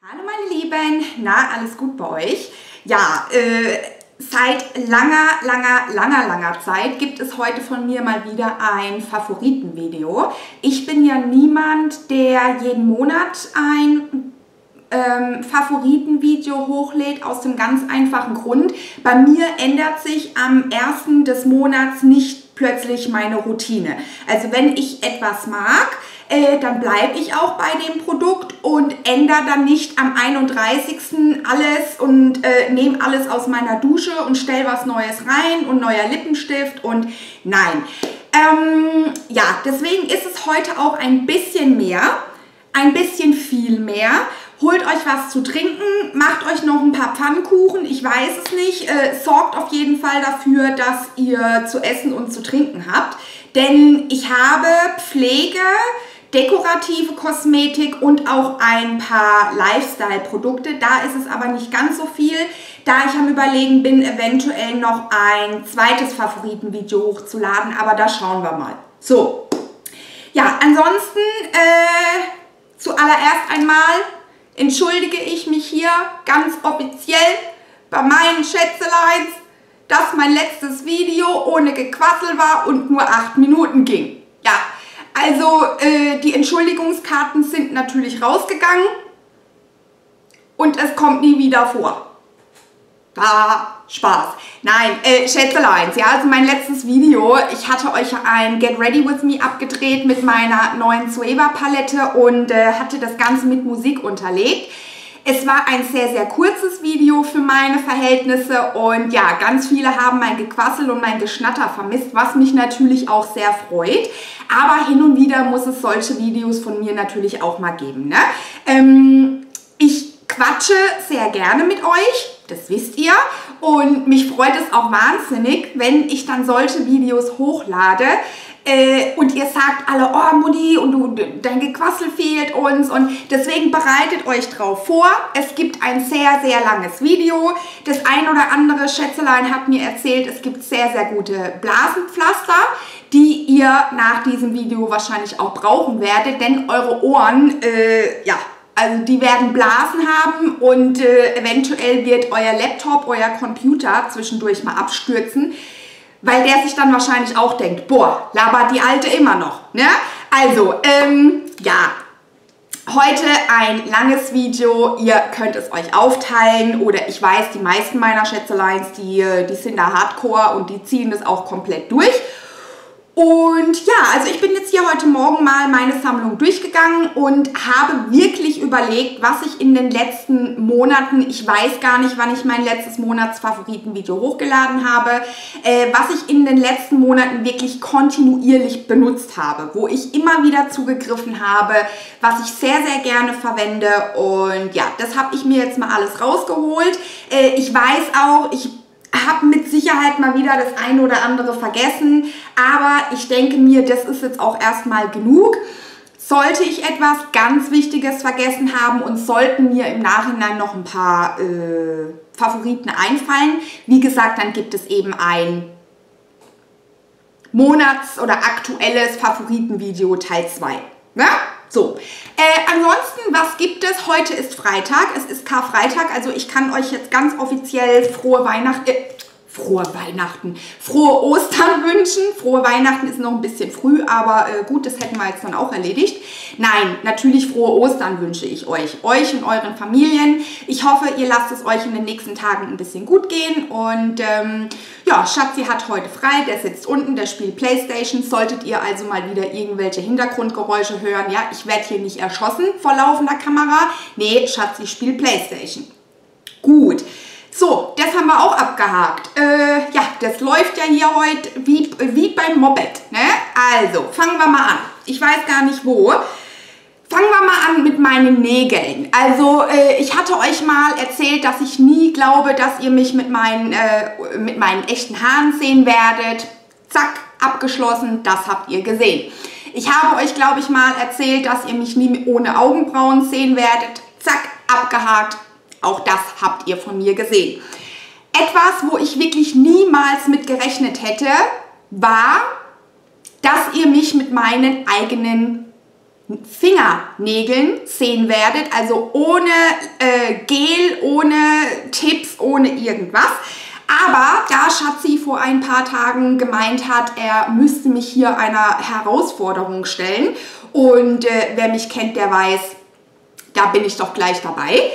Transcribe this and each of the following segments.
Hallo meine Lieben, na, alles gut bei euch? Ja, äh, seit langer, langer, langer, langer Zeit gibt es heute von mir mal wieder ein Favoritenvideo. Ich bin ja niemand, der jeden Monat ein ähm, Favoritenvideo hochlädt, aus dem ganz einfachen Grund. Bei mir ändert sich am ersten des Monats nicht plötzlich meine Routine. Also wenn ich etwas mag, äh, dann bleibe ich auch bei dem Produkt und ändere dann nicht am 31. alles und äh, nehme alles aus meiner Dusche und stelle was Neues rein und neuer Lippenstift und nein. Ähm, ja, deswegen ist es heute auch ein bisschen mehr, ein bisschen viel mehr. Holt euch was zu trinken, macht euch noch ein paar Pfannkuchen, ich weiß es nicht. Äh, sorgt auf jeden Fall dafür, dass ihr zu essen und zu trinken habt. Denn ich habe Pflege, dekorative Kosmetik und auch ein paar Lifestyle-Produkte. Da ist es aber nicht ganz so viel, da ich am überlegen bin, eventuell noch ein zweites Favoritenvideo hochzuladen, aber da schauen wir mal. So, ja, ansonsten äh, zuallererst einmal entschuldige ich mich hier ganz offiziell bei meinen Schätzeleins, dass mein letztes Video ohne Gequassel war und nur acht Minuten ging. Ja, also äh, die Entschuldigungskarten sind natürlich rausgegangen und es kommt nie wieder vor. Ah, Spaß. Nein, äh, Schätzeleins, ja, also mein letztes Video, ich hatte euch ein Get Ready With Me abgedreht mit meiner neuen Sueva Palette und äh, hatte das Ganze mit Musik unterlegt. Es war ein sehr, sehr kurzes Video für meine Verhältnisse und ja, ganz viele haben mein Gequassel und mein Geschnatter vermisst, was mich natürlich auch sehr freut. Aber hin und wieder muss es solche Videos von mir natürlich auch mal geben. Ne? Ähm, ich quatsche sehr gerne mit euch, das wisst ihr. Und mich freut es auch wahnsinnig, wenn ich dann solche Videos hochlade, äh, und ihr sagt alle, oh Mutti, und du, dein Gequassel fehlt uns und deswegen bereitet euch drauf vor. Es gibt ein sehr, sehr langes Video. Das ein oder andere Schätzelein hat mir erzählt, es gibt sehr, sehr gute Blasenpflaster, die ihr nach diesem Video wahrscheinlich auch brauchen werdet, denn eure Ohren, äh, ja, also die werden Blasen haben und äh, eventuell wird euer Laptop, euer Computer zwischendurch mal abstürzen weil der sich dann wahrscheinlich auch denkt, boah, labert die Alte immer noch. Ne? Also, ähm, ja, heute ein langes Video. Ihr könnt es euch aufteilen oder ich weiß, die meisten meiner Schätzeleins, die, die sind da hardcore und die ziehen das auch komplett durch. Und ja, also ich bin jetzt hier heute Morgen mal meine Sammlung durchgegangen und habe wirklich überlegt, was ich in den letzten Monaten, ich weiß gar nicht, wann ich mein letztes Monatsfavoritenvideo hochgeladen habe, äh, was ich in den letzten Monaten wirklich kontinuierlich benutzt habe, wo ich immer wieder zugegriffen habe, was ich sehr, sehr gerne verwende. Und ja, das habe ich mir jetzt mal alles rausgeholt. Äh, ich weiß auch, ich habe mit Sicherheit mal wieder das eine oder andere vergessen, aber ich denke mir, das ist jetzt auch erstmal genug. Sollte ich etwas ganz Wichtiges vergessen haben und sollten mir im Nachhinein noch ein paar äh, Favoriten einfallen, wie gesagt, dann gibt es eben ein Monats- oder aktuelles Favoritenvideo Teil 2. Ja? So, äh, ansonsten, was gibt es? Heute ist Freitag, es ist Karfreitag, also ich kann euch jetzt ganz offiziell frohe Weihnachten, äh, frohe Weihnachten, frohe Ostern wünschen. Frohe Weihnachten ist noch ein bisschen früh, aber äh, gut, das hätten wir jetzt dann auch erledigt. Nein, natürlich frohe Ostern wünsche ich euch, euch und euren Familien. Ich hoffe, ihr lasst es euch in den nächsten Tagen ein bisschen gut gehen und ähm, ja, Schatzi hat heute frei, der sitzt unten, der spielt Playstation. Solltet ihr also mal wieder irgendwelche Hintergrundgeräusche hören, ja, ich werde hier nicht erschossen vor laufender Kamera. Nee, Schatzi spielt Playstation. Gut. So, das haben wir auch abgehakt. Äh, ja, das läuft ja hier heute wie, wie beim Moped. Ne? Also, fangen wir mal an. Ich weiß gar nicht wo. Fangen wir mal an mit meinen Nägeln. Also äh, ich hatte euch mal erzählt, dass ich nie glaube, dass ihr mich mit meinen, äh, mit meinen echten Haaren sehen werdet. Zack, abgeschlossen, das habt ihr gesehen. Ich habe euch, glaube ich, mal erzählt, dass ihr mich nie ohne Augenbrauen sehen werdet. Zack, abgehakt, auch das habt ihr von mir gesehen. Etwas, wo ich wirklich niemals mit gerechnet hätte, war, dass ihr mich mit meinen eigenen Fingernägeln sehen werdet, also ohne äh, Gel, ohne Tipps, ohne irgendwas. Aber da Schatzi vor ein paar Tagen gemeint hat, er müsste mich hier einer Herausforderung stellen und äh, wer mich kennt, der weiß, da bin ich doch gleich dabei.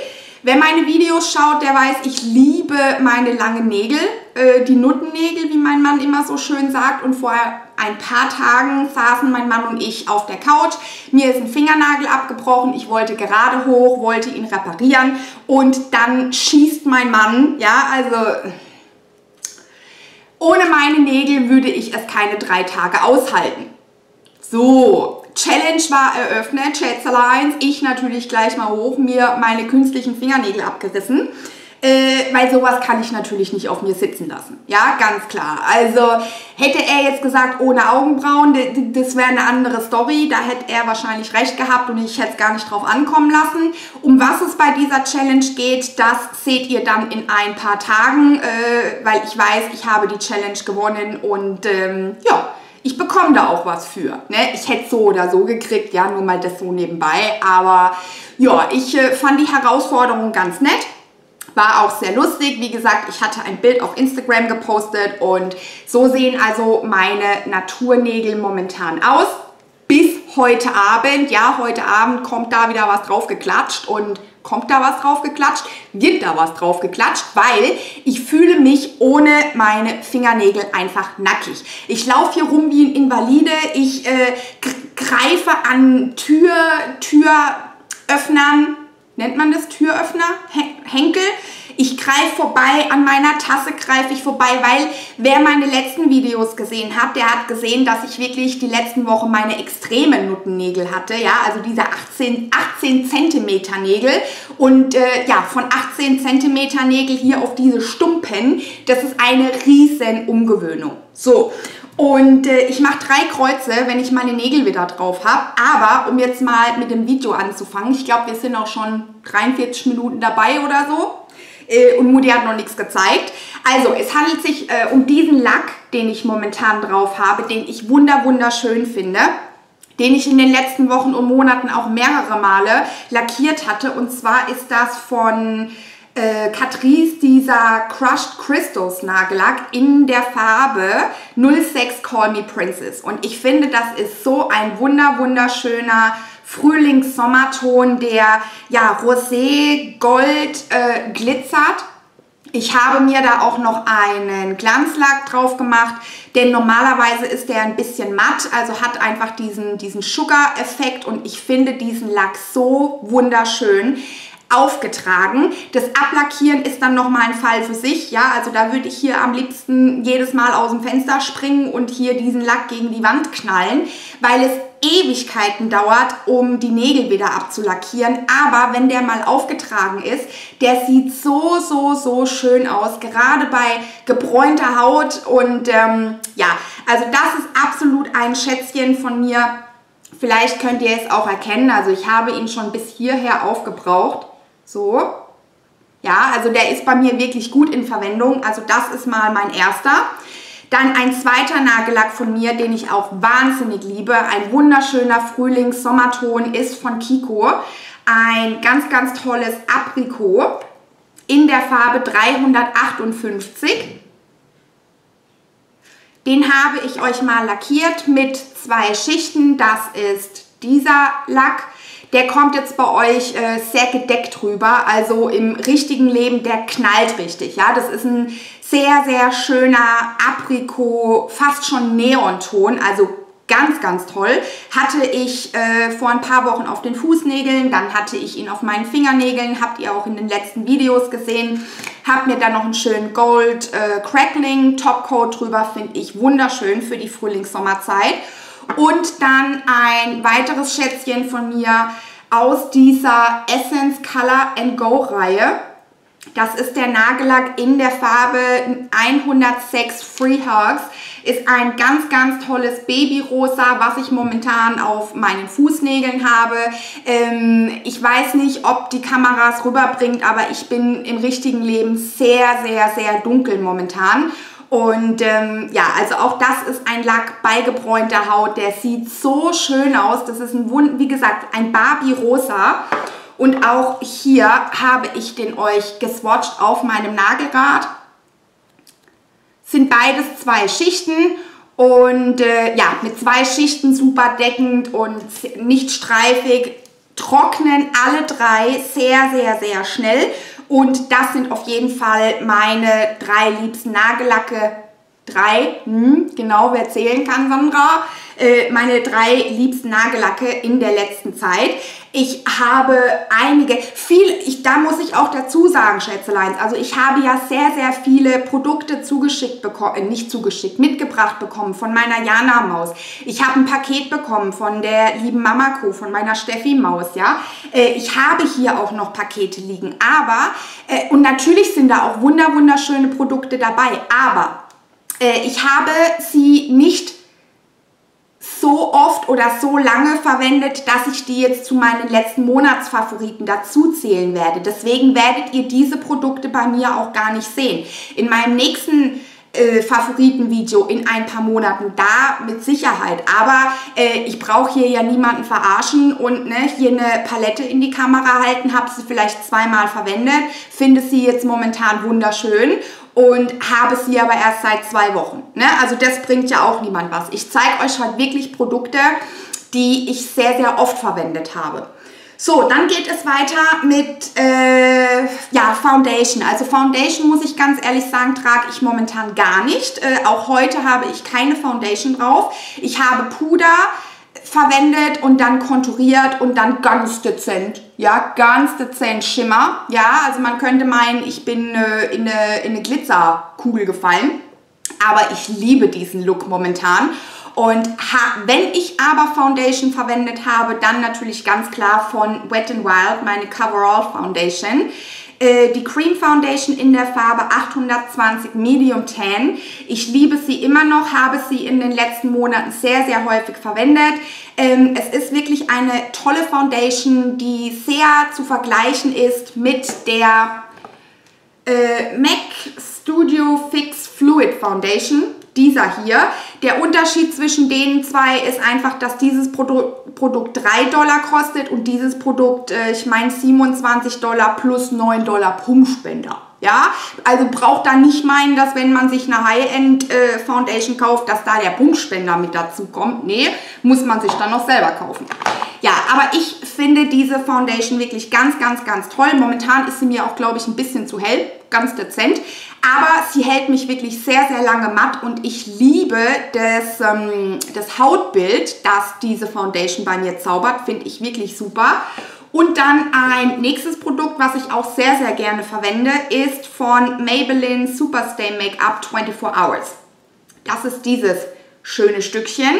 Wer meine Videos schaut, der weiß, ich liebe meine langen Nägel, äh, die Nuttennägel, wie mein Mann immer so schön sagt. Und vor ein paar Tagen saßen mein Mann und ich auf der Couch. Mir ist ein Fingernagel abgebrochen. Ich wollte gerade hoch, wollte ihn reparieren. Und dann schießt mein Mann, ja, also ohne meine Nägel würde ich es keine drei Tage aushalten. So, Challenge war eröffnet, Schätzeleins. Ich natürlich gleich mal hoch, mir meine künstlichen Fingernägel abgerissen. Äh, weil sowas kann ich natürlich nicht auf mir sitzen lassen. Ja, ganz klar. Also hätte er jetzt gesagt, ohne Augenbrauen, das wäre eine andere Story. Da hätte er wahrscheinlich recht gehabt und ich hätte es gar nicht drauf ankommen lassen. Um was es bei dieser Challenge geht, das seht ihr dann in ein paar Tagen, äh, weil ich weiß, ich habe die Challenge gewonnen und ähm, ja, ich bekomme da auch was für. Ne? Ich hätte so oder so gekriegt, ja, nur mal das so nebenbei. Aber ja, ich äh, fand die Herausforderung ganz nett. War auch sehr lustig. Wie gesagt, ich hatte ein Bild auf Instagram gepostet und so sehen also meine Naturnägel momentan aus. Bis heute Abend. Ja, heute Abend kommt da wieder was drauf geklatscht und kommt da was drauf geklatscht? Wird da was drauf geklatscht? Weil ich fühle mich ohne meine Fingernägel einfach nackig. Ich laufe hier rum wie ein Invalide. Ich äh, greife an Tür, Türöffnern, nennt man das Türöffner? Henkel. Ich greife vorbei, an meiner Tasse greife ich vorbei, weil wer meine letzten Videos gesehen hat, der hat gesehen, dass ich wirklich die letzten Wochen meine extremen Nuttennägel hatte, ja, also diese 18, 18 Zentimeter Nägel und äh, ja, von 18 Zentimeter Nägel hier auf diese Stumpen, das ist eine riesen Umgewöhnung. So, und äh, ich mache drei Kreuze, wenn ich meine Nägel wieder drauf habe. Aber um jetzt mal mit dem Video anzufangen, ich glaube, wir sind auch schon 43 Minuten dabei oder so. Äh, und Moody hat noch nichts gezeigt. Also, es handelt sich äh, um diesen Lack, den ich momentan drauf habe, den ich wunder wunderschön finde den ich in den letzten Wochen und Monaten auch mehrere Male lackiert hatte. Und zwar ist das von äh, Catrice dieser Crushed Crystals Nagellack in der Farbe 06 Call Me Princess. Und ich finde, das ist so ein wunder wunderschöner Frühlings-Sommerton, der ja rosé, gold äh, glitzert. Ich habe mir da auch noch einen Glanzlack drauf gemacht, denn normalerweise ist der ein bisschen matt, also hat einfach diesen, diesen Sugar-Effekt und ich finde diesen Lack so wunderschön aufgetragen. Das Ablackieren ist dann nochmal ein Fall für sich. Ja, also da würde ich hier am liebsten jedes Mal aus dem Fenster springen und hier diesen Lack gegen die Wand knallen, weil es Ewigkeiten dauert, um die Nägel wieder abzulackieren. Aber wenn der mal aufgetragen ist, der sieht so, so, so schön aus. Gerade bei gebräunter Haut. Und ähm, ja, also das ist absolut ein Schätzchen von mir. Vielleicht könnt ihr es auch erkennen. Also ich habe ihn schon bis hierher aufgebraucht. So. Ja, also der ist bei mir wirklich gut in Verwendung. Also das ist mal mein erster. Dann ein zweiter Nagellack von mir, den ich auch wahnsinnig liebe. Ein wunderschöner Frühlings-Sommerton ist von Kiko. Ein ganz, ganz tolles Aprikot in der Farbe 358. Den habe ich euch mal lackiert mit zwei Schichten. Das ist dieser Lack. Der kommt jetzt bei euch äh, sehr gedeckt rüber. Also im richtigen Leben, der knallt richtig. Ja, das ist ein sehr, sehr schöner Aprikot, fast schon Neonton. Also ganz, ganz toll. Hatte ich äh, vor ein paar Wochen auf den Fußnägeln, dann hatte ich ihn auf meinen Fingernägeln, habt ihr auch in den letzten Videos gesehen. Hab mir dann noch einen schönen Gold äh, Crackling Topcoat drüber, finde ich wunderschön für die Frühlings-Sommerzeit. Und dann ein weiteres Schätzchen von mir aus dieser Essence Color and Go Reihe. Das ist der Nagellack in der Farbe 106 Free Hugs. Ist ein ganz, ganz tolles Babyrosa, was ich momentan auf meinen Fußnägeln habe. Ähm, ich weiß nicht, ob die Kamera es rüberbringt, aber ich bin im richtigen Leben sehr, sehr, sehr dunkel momentan. Und ähm, ja, also auch das ist ein Lack bei gebräunter Haut. Der sieht so schön aus. Das ist ein, wie gesagt, ein Barbie-Rosa. Und auch hier habe ich den euch geswatcht auf meinem Nagelrad. Sind beides zwei Schichten und äh, ja, mit zwei Schichten super deckend und nicht streifig. Trocknen alle drei sehr, sehr, sehr schnell. Und das sind auf jeden Fall meine drei liebsten Nagellacke. Drei, hm, genau, wer zählen kann, Sandra. Äh, meine drei liebsten Nagellacke in der letzten Zeit. Ich habe einige, viel, ich, da muss ich auch dazu sagen, Schätzeleins, also ich habe ja sehr, sehr viele Produkte zugeschickt bekommen, äh, nicht zugeschickt, mitgebracht bekommen von meiner Jana-Maus. Ich habe ein Paket bekommen von der lieben Mamako, von meiner Steffi-Maus, ja. Äh, ich habe hier auch noch Pakete liegen, aber, äh, und natürlich sind da auch wunder, wunderschöne Produkte dabei, aber ich habe sie nicht so oft oder so lange verwendet, dass ich die jetzt zu meinen letzten Monatsfavoriten dazu zählen werde. Deswegen werdet ihr diese Produkte bei mir auch gar nicht sehen. In meinem nächsten äh, Favoritenvideo in ein paar Monaten da mit Sicherheit. Aber äh, ich brauche hier ja niemanden verarschen und ne, hier eine Palette in die Kamera halten, habe sie vielleicht zweimal verwendet, finde sie jetzt momentan wunderschön und habe sie aber erst seit zwei Wochen. Ne? Also das bringt ja auch niemand was. Ich zeige euch halt wirklich Produkte, die ich sehr, sehr oft verwendet habe. So, dann geht es weiter mit äh, ja, Foundation. Also Foundation, muss ich ganz ehrlich sagen, trage ich momentan gar nicht. Äh, auch heute habe ich keine Foundation drauf. Ich habe Puder verwendet und dann konturiert und dann ganz dezent, ja, ganz dezent Schimmer, ja, also man könnte meinen, ich bin äh, in, eine, in eine Glitzerkugel gefallen, aber ich liebe diesen Look momentan. Und wenn ich aber Foundation verwendet habe, dann natürlich ganz klar von Wet n Wild, meine Coverall Foundation. Äh, die Cream Foundation in der Farbe 820 Medium Tan. Ich liebe sie immer noch, habe sie in den letzten Monaten sehr, sehr häufig verwendet. Ähm, es ist wirklich eine tolle Foundation, die sehr zu vergleichen ist mit der äh, MAC Studio Fix Fluid Foundation dieser hier. Der Unterschied zwischen den zwei ist einfach, dass dieses Produ Produkt 3 Dollar kostet und dieses Produkt, äh, ich meine 27 Dollar plus 9 Dollar Pumpspender. Ja, also braucht da nicht meinen, dass wenn man sich eine High-End äh, Foundation kauft, dass da der Pumpspender mit dazu kommt. Nee, muss man sich dann noch selber kaufen. Ja, aber ich finde diese Foundation wirklich ganz, ganz, ganz toll. Momentan ist sie mir auch, glaube ich, ein bisschen zu hell, ganz dezent. Aber sie hält mich wirklich sehr, sehr lange matt und ich liebe das, ähm, das Hautbild, das diese Foundation bei mir zaubert. Finde ich wirklich super. Und dann ein nächstes Produkt, was ich auch sehr, sehr gerne verwende, ist von Maybelline Superstay Makeup 24 Hours. Das ist dieses schöne Stückchen.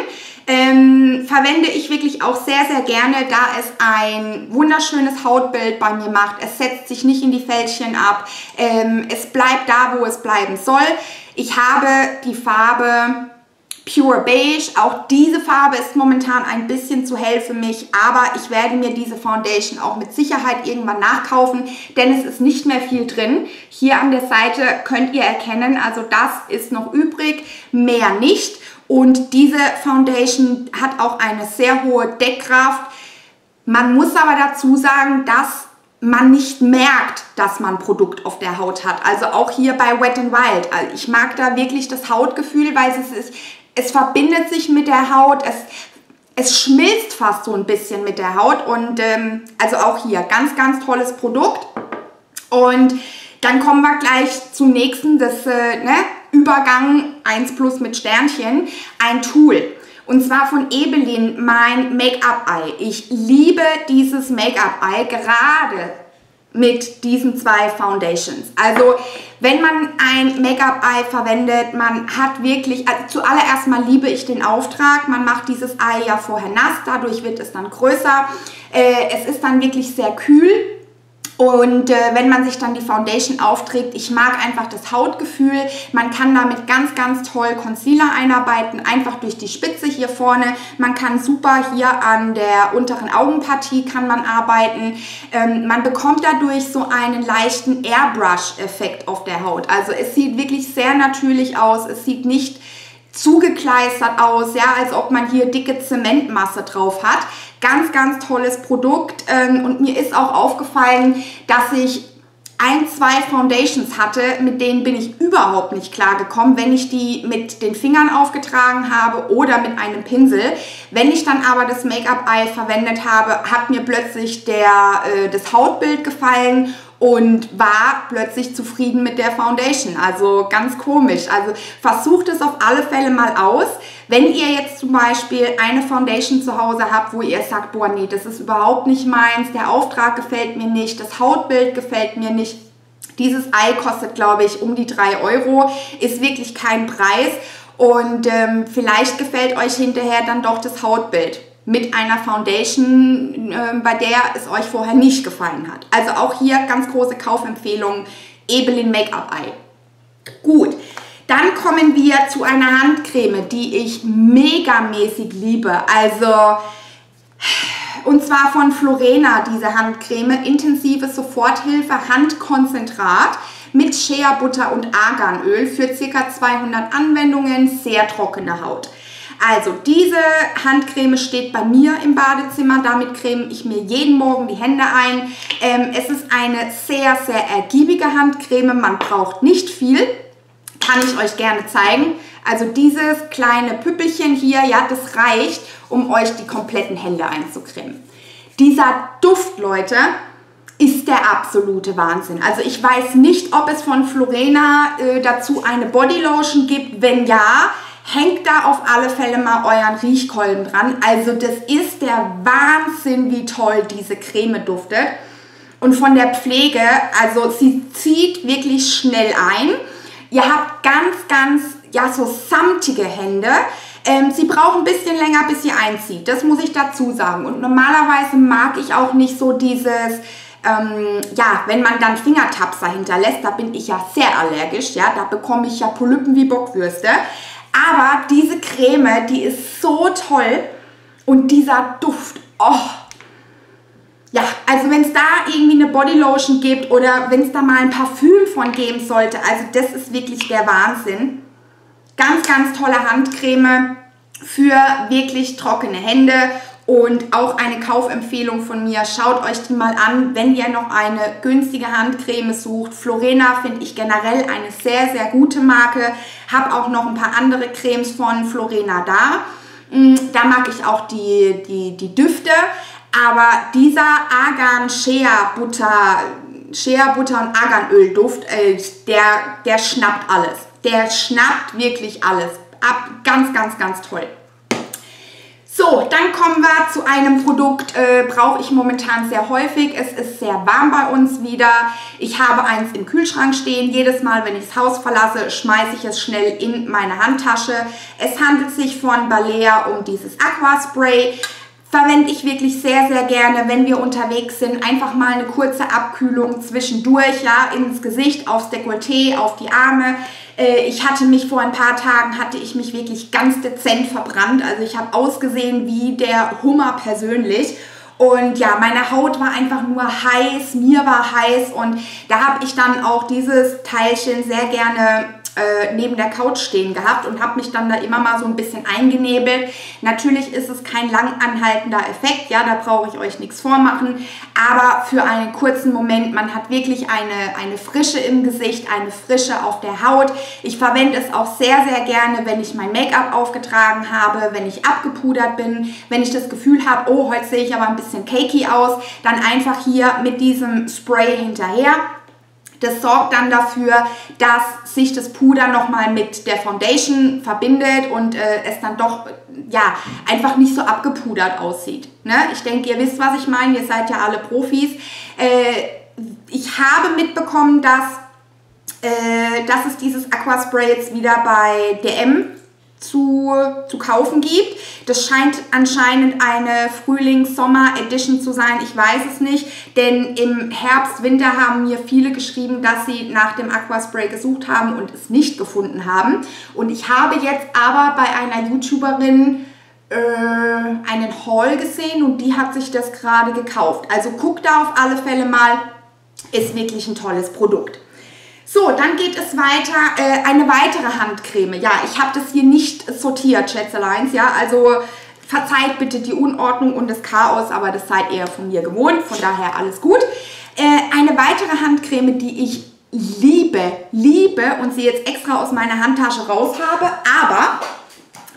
Ähm, verwende ich wirklich auch sehr, sehr gerne, da es ein wunderschönes Hautbild bei mir macht. Es setzt sich nicht in die Fältchen ab. Ähm, es bleibt da, wo es bleiben soll. Ich habe die Farbe Pure Beige. Auch diese Farbe ist momentan ein bisschen zu hell für mich, aber ich werde mir diese Foundation auch mit Sicherheit irgendwann nachkaufen, denn es ist nicht mehr viel drin. Hier an der Seite könnt ihr erkennen, also das ist noch übrig, mehr nicht. Und diese Foundation hat auch eine sehr hohe Deckkraft. Man muss aber dazu sagen, dass man nicht merkt, dass man Produkt auf der Haut hat. Also auch hier bei Wet n Wild. Also ich mag da wirklich das Hautgefühl, weil es ist, es verbindet sich mit der Haut, es, es schmilzt fast so ein bisschen mit der Haut. Und ähm, also auch hier ganz, ganz tolles Produkt. Und dann kommen wir gleich zum nächsten, das äh, ne, Übergang 1 Plus mit Sternchen, ein Tool. Und zwar von Ebelin, mein Make-up-Eye. Ich liebe dieses Make-up-Eye, gerade mit diesen zwei Foundations. Also wenn man ein Make-up-Eye verwendet, man hat wirklich, also zuallererst mal liebe ich den Auftrag, man macht dieses Ei ja vorher nass, dadurch wird es dann größer. Äh, es ist dann wirklich sehr kühl Und äh, wenn man sich dann die Foundation aufträgt, ich mag einfach das Hautgefühl. Man kann damit ganz, ganz toll Concealer einarbeiten, einfach durch die Spitze hier vorne. Man kann super hier an der unteren Augenpartie kann man arbeiten. Ähm, man bekommt dadurch so einen leichten Airbrush-Effekt auf der Haut. Also es sieht wirklich sehr natürlich aus. Es sieht nicht zugekleistert aus, ja, als ob man hier dicke Zementmasse drauf hat. Ganz, ganz tolles Produkt ähm, und mir ist auch aufgefallen, dass ich ein, zwei Foundations hatte, mit denen bin ich überhaupt nicht klar gekommen, wenn ich die mit den Fingern aufgetragen habe oder mit einem Pinsel. Wenn ich dann aber das Make-up-Eye verwendet habe, hat mir plötzlich der, äh, das Hautbild gefallen und war plötzlich zufrieden mit der Foundation. Also ganz komisch. Also versucht es auf alle Fälle mal aus. Wenn ihr jetzt zum Beispiel eine Foundation zu Hause habt, wo ihr sagt, boah, nee, das ist überhaupt nicht meins, der Auftrag gefällt mir nicht, das Hautbild gefällt mir nicht, dieses Ei kostet, glaube ich, um die 3 Euro, ist wirklich kein Preis und ähm, vielleicht gefällt euch hinterher dann doch das Hautbild mit einer Foundation, äh, bei der es euch vorher nicht gefallen hat. Also auch hier ganz große Kaufempfehlung, Ebelin Make-up Eye. Gut, dann kommen wir zu einer Handcreme, die ich megamäßig liebe. Also, und zwar von Florena, diese Handcreme, intensive Soforthilfe Handkonzentrat mit Shea Butter und Arganöl für ca. 200 Anwendungen, sehr trockene Haut. Also diese Handcreme steht bei mir im Badezimmer. Damit creme ich mir jeden Morgen die Hände ein. Ähm, es ist eine sehr, sehr ergiebige Handcreme. Man braucht nicht viel. Kann ich euch gerne zeigen. Also dieses kleine Püppelchen hier, ja, das reicht, um euch die kompletten Hände einzucremen. Dieser Duft, Leute, ist der absolute Wahnsinn. Also ich weiß nicht, ob es von Florena äh, dazu eine Bodylotion gibt. Wenn ja, hängt da auf alle Fälle mal euren Riechkolben dran. Also das ist der Wahnsinn, wie toll diese Creme duftet. Und von der Pflege, also sie zieht wirklich schnell ein. Ihr habt ganz, ganz, ja, so samtige Hände. Ähm, sie braucht ein bisschen länger, bis sie einzieht. Das muss ich dazu sagen. Und normalerweise mag ich auch nicht so dieses, ähm, ja, wenn man dann Fingertapser hinterlässt, da bin ich ja sehr allergisch, ja, da bekomme ich ja Polypen wie Bockwürste. Aber diese Creme, die ist so toll und dieser Duft, oh. Ja, also wenn es da irgendwie eine Bodylotion gibt oder wenn es da mal ein Parfüm von geben sollte, also das ist wirklich der Wahnsinn. Ganz, ganz tolle Handcreme für wirklich trockene Hände und auch eine Kaufempfehlung von mir. Schaut euch die mal an, wenn ihr noch eine günstige Handcreme sucht. Florena finde ich generell eine sehr, sehr gute Marke. Habe auch noch ein paar andere Cremes von Florena da. Mm, da mag ich auch die, die, die Düfte. Aber dieser Argan Shea Butter, Shea Butter und Arganöl Duft, äh, der, der schnappt alles. Der schnappt wirklich alles. Ab, ganz, ganz, ganz toll. So, dann kommen wir zu einem Produkt, äh, brauche ich momentan sehr häufig. Es ist sehr warm bei uns wieder. Ich habe eins im Kühlschrank stehen. Jedes Mal, wenn ich das Haus verlasse, schmeiße ich es schnell in meine Handtasche. Es handelt sich von Balea um dieses Aqua Spray verwende ich wirklich sehr, sehr gerne, wenn wir unterwegs sind. Einfach mal eine kurze Abkühlung zwischendurch, ja, ins Gesicht, aufs Dekolleté, auf die Arme. Äh, ich hatte mich vor ein paar Tagen, hatte ich mich wirklich ganz dezent verbrannt. Also ich habe ausgesehen wie der Hummer persönlich. Und ja, meine Haut war einfach nur heiß, mir war heiß und da habe ich dann auch dieses Teilchen sehr gerne äh, neben der Couch stehen gehabt und habe mich dann da immer mal so ein bisschen eingenebelt. Natürlich ist es kein langanhaltender Effekt, ja, da brauche ich euch nichts vormachen, aber für einen kurzen Moment, man hat wirklich eine, eine Frische im Gesicht, eine Frische auf der Haut. Ich verwende es auch sehr, sehr gerne, wenn ich mein Make-up aufgetragen habe, wenn ich abgepudert bin, wenn ich das Gefühl habe, oh, heute sehe ich aber ein bisschen cakey aus, dann einfach hier mit diesem Spray hinterher. Das sorgt dann dafür, dass sich das Puder nochmal mit der Foundation verbindet und äh, es dann doch ja, einfach nicht so abgepudert aussieht. Ne? Ich denke, ihr wisst, was ich meine. Ihr seid ja alle Profis. Äh, ich habe mitbekommen, dass, äh, dass es dieses Aquaspray jetzt wieder bei DM zu, zu kaufen gibt. Das scheint anscheinend eine Frühling-Sommer-Edition zu sein. Ich weiß es nicht, denn im Herbst, Winter haben mir viele geschrieben, dass sie nach dem Aquaspray gesucht haben und es nicht gefunden haben. Und ich habe jetzt aber bei einer YouTuberin äh, einen Haul gesehen und die hat sich das gerade gekauft. Also guckt da auf alle Fälle mal, ist wirklich ein tolles Produkt. So, dann geht es weiter. Äh, eine weitere Handcreme. Ja, ich habe das hier nicht sortiert, Schätzeleins. Ja, also verzeiht bitte die Unordnung und das Chaos, aber das seid ihr von mir gewohnt. Von daher alles gut. Äh, eine weitere Handcreme, die ich liebe, liebe und sie jetzt extra aus meiner Handtasche raus habe, aber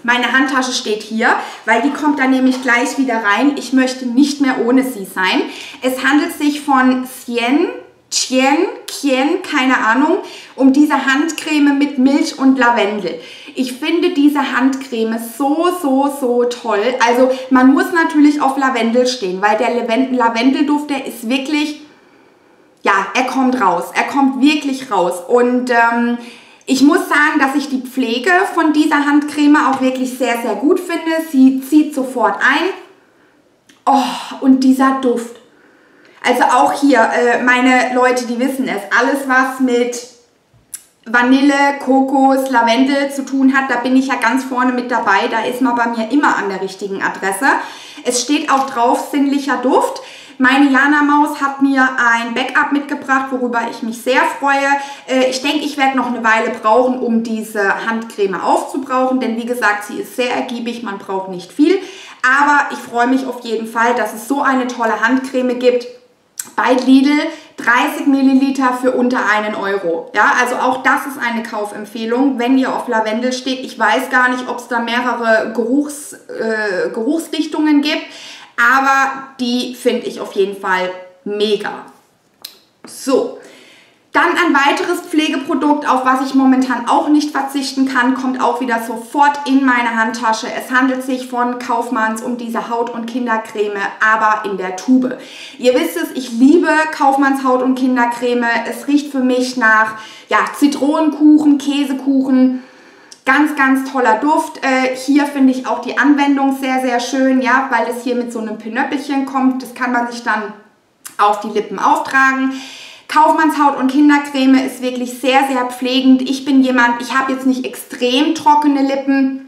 meine Handtasche steht hier, weil die kommt dann nämlich gleich wieder rein. Ich möchte nicht mehr ohne sie sein. Es handelt sich von Cien Chien, Kien, keine Ahnung, um diese Handcreme mit Milch und Lavendel. Ich finde diese Handcreme so, so, so toll. Also man muss natürlich auf Lavendel stehen, weil der Lavendelduft, der ist wirklich, ja, er kommt raus. Er kommt wirklich raus. Und ähm, ich muss sagen, dass ich die Pflege von dieser Handcreme auch wirklich sehr, sehr gut finde. Sie zieht sofort ein. Oh, und dieser Duft. Also auch hier, äh, meine Leute, die wissen es, alles was mit Vanille, Kokos, Lavendel zu tun hat, da bin ich ja ganz vorne mit dabei. Da ist man bei mir immer an der richtigen Adresse. Es steht auch drauf sinnlicher Duft. Meine Jana Maus hat mir ein Backup mitgebracht, worüber ich mich sehr freue. Äh, ich denke, ich werde noch eine Weile brauchen, um diese Handcreme aufzubrauchen, denn wie gesagt, sie ist sehr ergiebig, man braucht nicht viel. Aber ich freue mich auf jeden Fall, dass es so eine tolle Handcreme gibt bei Lidl 30 Milliliter für unter einen Euro. Ja, also auch das ist eine Kaufempfehlung, wenn ihr auf Lavendel steht. Ich weiß gar nicht, ob es da mehrere Geruchs, äh, Geruchsrichtungen gibt, aber die finde ich auf jeden Fall mega. So, dann ein weiteres Pflegeprodukt, auf was ich momentan auch nicht verzichten kann, kommt auch wieder sofort in meine Handtasche. Es handelt sich von Kaufmanns um diese Haut- und Kindercreme, aber in der Tube. Ihr wisst es, ich liebe Kaufmanns Haut- und Kindercreme. Es riecht für mich nach ja, Zitronenkuchen, Käsekuchen. Ganz, ganz toller Duft. Äh, hier finde ich auch die Anwendung sehr, sehr schön, ja, weil es hier mit so einem Pinöppelchen kommt. Das kann man sich dann auf die Lippen auftragen. Kaufmannshaut und Kindercreme ist wirklich sehr, sehr pflegend. Ich bin jemand, ich habe jetzt nicht extrem trockene Lippen,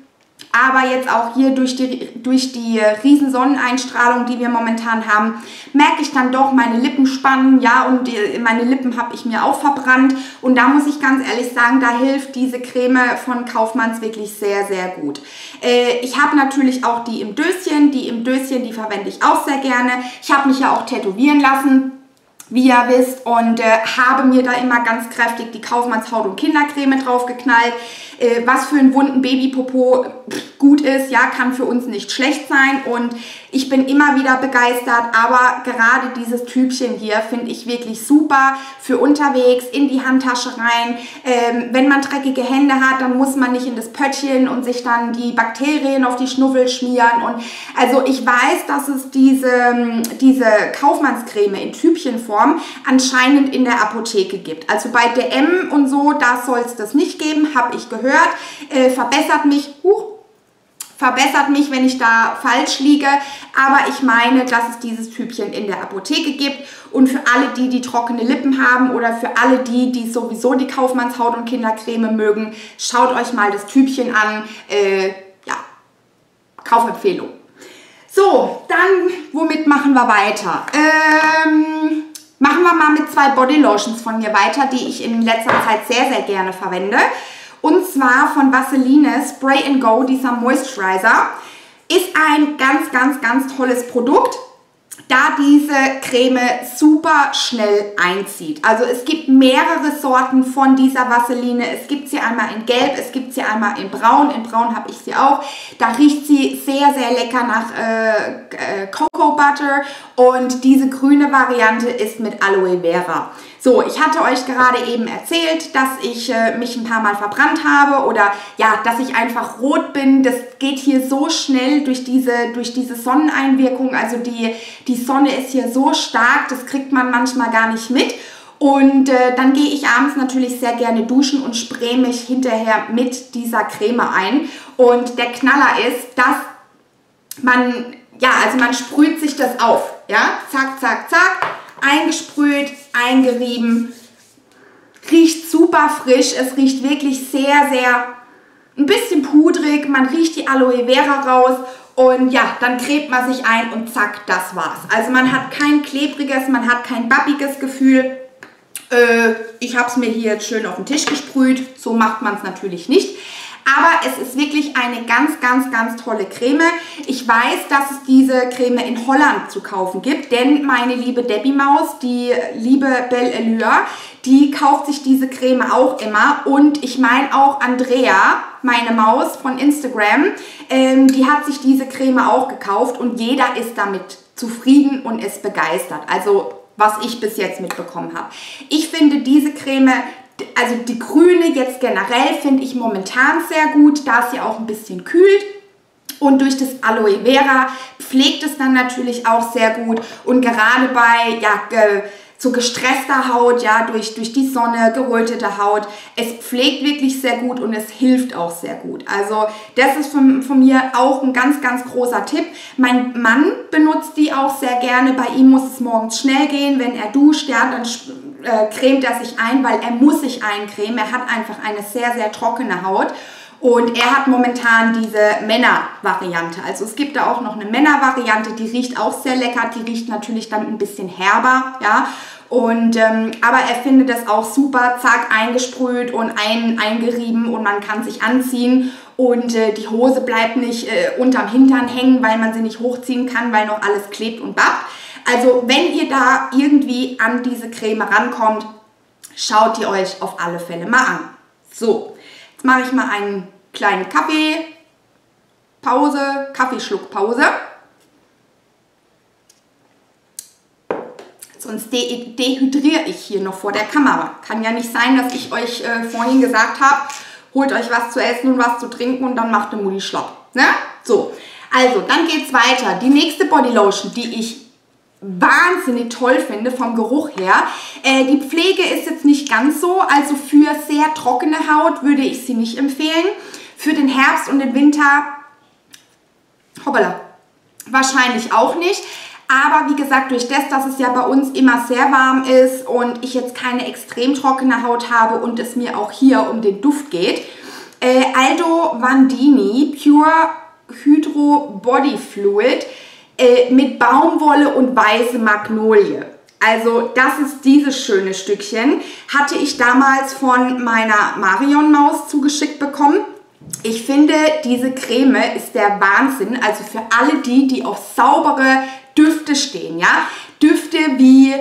aber jetzt auch hier durch die, durch die riesen Sonneneinstrahlung, die wir momentan haben, merke ich dann doch meine Lippen spannen, ja, und die, meine Lippen habe ich mir auch verbrannt. Und da muss ich ganz ehrlich sagen, da hilft diese Creme von Kaufmanns wirklich sehr, sehr gut. Äh, ich habe natürlich auch die im Döschen, die im Döschen, die verwende ich auch sehr gerne. Ich habe mich ja auch tätowieren lassen wie ihr wisst, und äh, habe mir da immer ganz kräftig die Kaufmannshaut- und Kindercreme draufgeknallt. Äh, was für einen wunden Babypopo gut ist, ja, kann für uns nicht schlecht sein und ich bin immer wieder begeistert, aber gerade dieses Typchen hier finde ich wirklich super für unterwegs, in die Handtasche rein. Ähm, wenn man dreckige Hände hat, dann muss man nicht in das Pöttchen und sich dann die Bakterien auf die Schnuffel schmieren und also ich weiß, dass es diese, diese Kaufmannscreme in Typchenform anscheinend in der Apotheke gibt. Also bei DM und so, da soll es das nicht geben, habe ich gehört gehört, äh, verbessert mich, huch, verbessert mich, wenn ich da falsch liege. Aber ich meine, dass es dieses Typchen in der Apotheke gibt. Und für alle die, die trockene Lippen haben oder für alle die, die sowieso die Kaufmannshaut- und Kindercreme mögen, schaut euch mal das Typchen an. Äh, ja, Kaufempfehlung. So, dann, womit machen wir weiter? Ähm, machen wir mal mit zwei Bodylotions von mir weiter, die ich in letzter Zeit sehr, sehr gerne verwende. Und zwar von Vaseline Spray and Go, dieser Moisturizer. Ist ein ganz, ganz, ganz tolles Produkt da diese Creme super schnell einzieht. Also es gibt mehrere Sorten von dieser Vaseline. Es gibt sie einmal in Gelb, es gibt sie einmal in Braun. In Braun habe ich sie auch. Da riecht sie sehr, sehr lecker nach äh, äh, Cocoa Butter. Und diese grüne Variante ist mit Aloe Vera. So, ich hatte euch gerade eben erzählt, dass ich äh, mich ein paar Mal verbrannt habe oder ja, dass ich einfach rot bin. Das geht hier so schnell durch diese, durch diese Sonneneinwirkung. Also die, die Sonne ist hier so stark, das kriegt man manchmal gar nicht mit. Und äh, dann gehe ich abends natürlich sehr gerne duschen und spraye mich hinterher mit dieser Creme ein. Und der Knaller ist, dass man, ja, also man sprüht sich das auf. Ja, zack, zack, zack, eingesprüht, eingerieben. Riecht super frisch. Es riecht wirklich sehr, sehr ein bisschen pudrig. Man riecht die Aloe Vera raus und ja, dann cremt man sich ein und zack, das war's. Also man hat kein klebriges, man hat kein babbiges Gefühl. Äh, ich habe es mir hier jetzt schön auf den Tisch gesprüht. So macht man es natürlich nicht. Aber es ist wirklich eine ganz, ganz, ganz tolle Creme. Ich weiß, dass es diese Creme in Holland zu kaufen gibt, denn meine liebe Debbie Maus, die liebe Belle Allure, die kauft sich diese Creme auch immer. Und ich meine auch Andrea, meine Maus von Instagram, ähm, die hat sich diese Creme auch gekauft und jeder ist damit zufrieden und ist begeistert. Also was ich bis jetzt mitbekommen habe. Ich finde diese Creme, also die grüne jetzt generell finde ich momentan sehr gut, da sie auch ein bisschen kühlt. Und durch das Aloe Vera pflegt es dann natürlich auch sehr gut. Und gerade bei ja, so gestresster Haut, ja, durch, durch die Sonne, gerötete Haut. Es pflegt wirklich sehr gut und es hilft auch sehr gut. Also das ist von, von mir auch ein ganz, ganz großer Tipp. Mein Mann benutzt die auch sehr gerne. Bei ihm muss es morgens schnell gehen. Wenn er duscht, ja, dann äh, cremt er sich ein, weil er muss sich eincremen. Er hat einfach eine sehr, sehr trockene Haut. Und er hat momentan diese Männer-Variante. Also es gibt da auch noch eine Männer-Variante, die riecht auch sehr lecker. Die riecht natürlich dann ein bisschen herber, ja. Und, ähm, aber er findet das auch super, zack, eingesprüht und ein, eingerieben und man kann sich anziehen und äh, die Hose bleibt nicht äh, unterm Hintern hängen, weil man sie nicht hochziehen kann, weil noch alles klebt und bappt. Also wenn ihr da irgendwie an diese Creme rankommt, schaut die euch auf alle Fälle mal an. So, Jetzt mache ich mal einen kleinen Kaffee, Pause, Kaffeeschluckpause. Sonst de dehydriere ich hier noch vor der Kamera. Kann ja nicht sein, dass ich euch äh, vorhin gesagt habe, holt euch was zu essen und was zu trinken und dann macht der Mutti schlapp. Ne? So, also dann geht's weiter. Die nächste Bodylotion, die ich wahnsinnig toll finde vom Geruch her. Äh, die Pflege ist jetzt nicht ganz so, also für sehr trockene Haut würde ich sie nicht empfehlen. Für den Herbst und den Winter, hoppala, wahrscheinlich auch nicht. Aber wie gesagt, durch das, dass es ja bei uns immer sehr warm ist und ich jetzt keine extrem trockene Haut habe und es mir auch hier um den Duft geht, äh, Aldo Vandini Pure Hydro Body Fluid äh, mit Baumwolle und weiße Magnolie. Also das ist dieses schöne Stückchen. Hatte ich damals von meiner Marion-Maus zugeschickt bekommen. Ich finde, diese Creme ist der Wahnsinn. Also für alle die, die auf saubere Düfte stehen. Ja? Düfte wie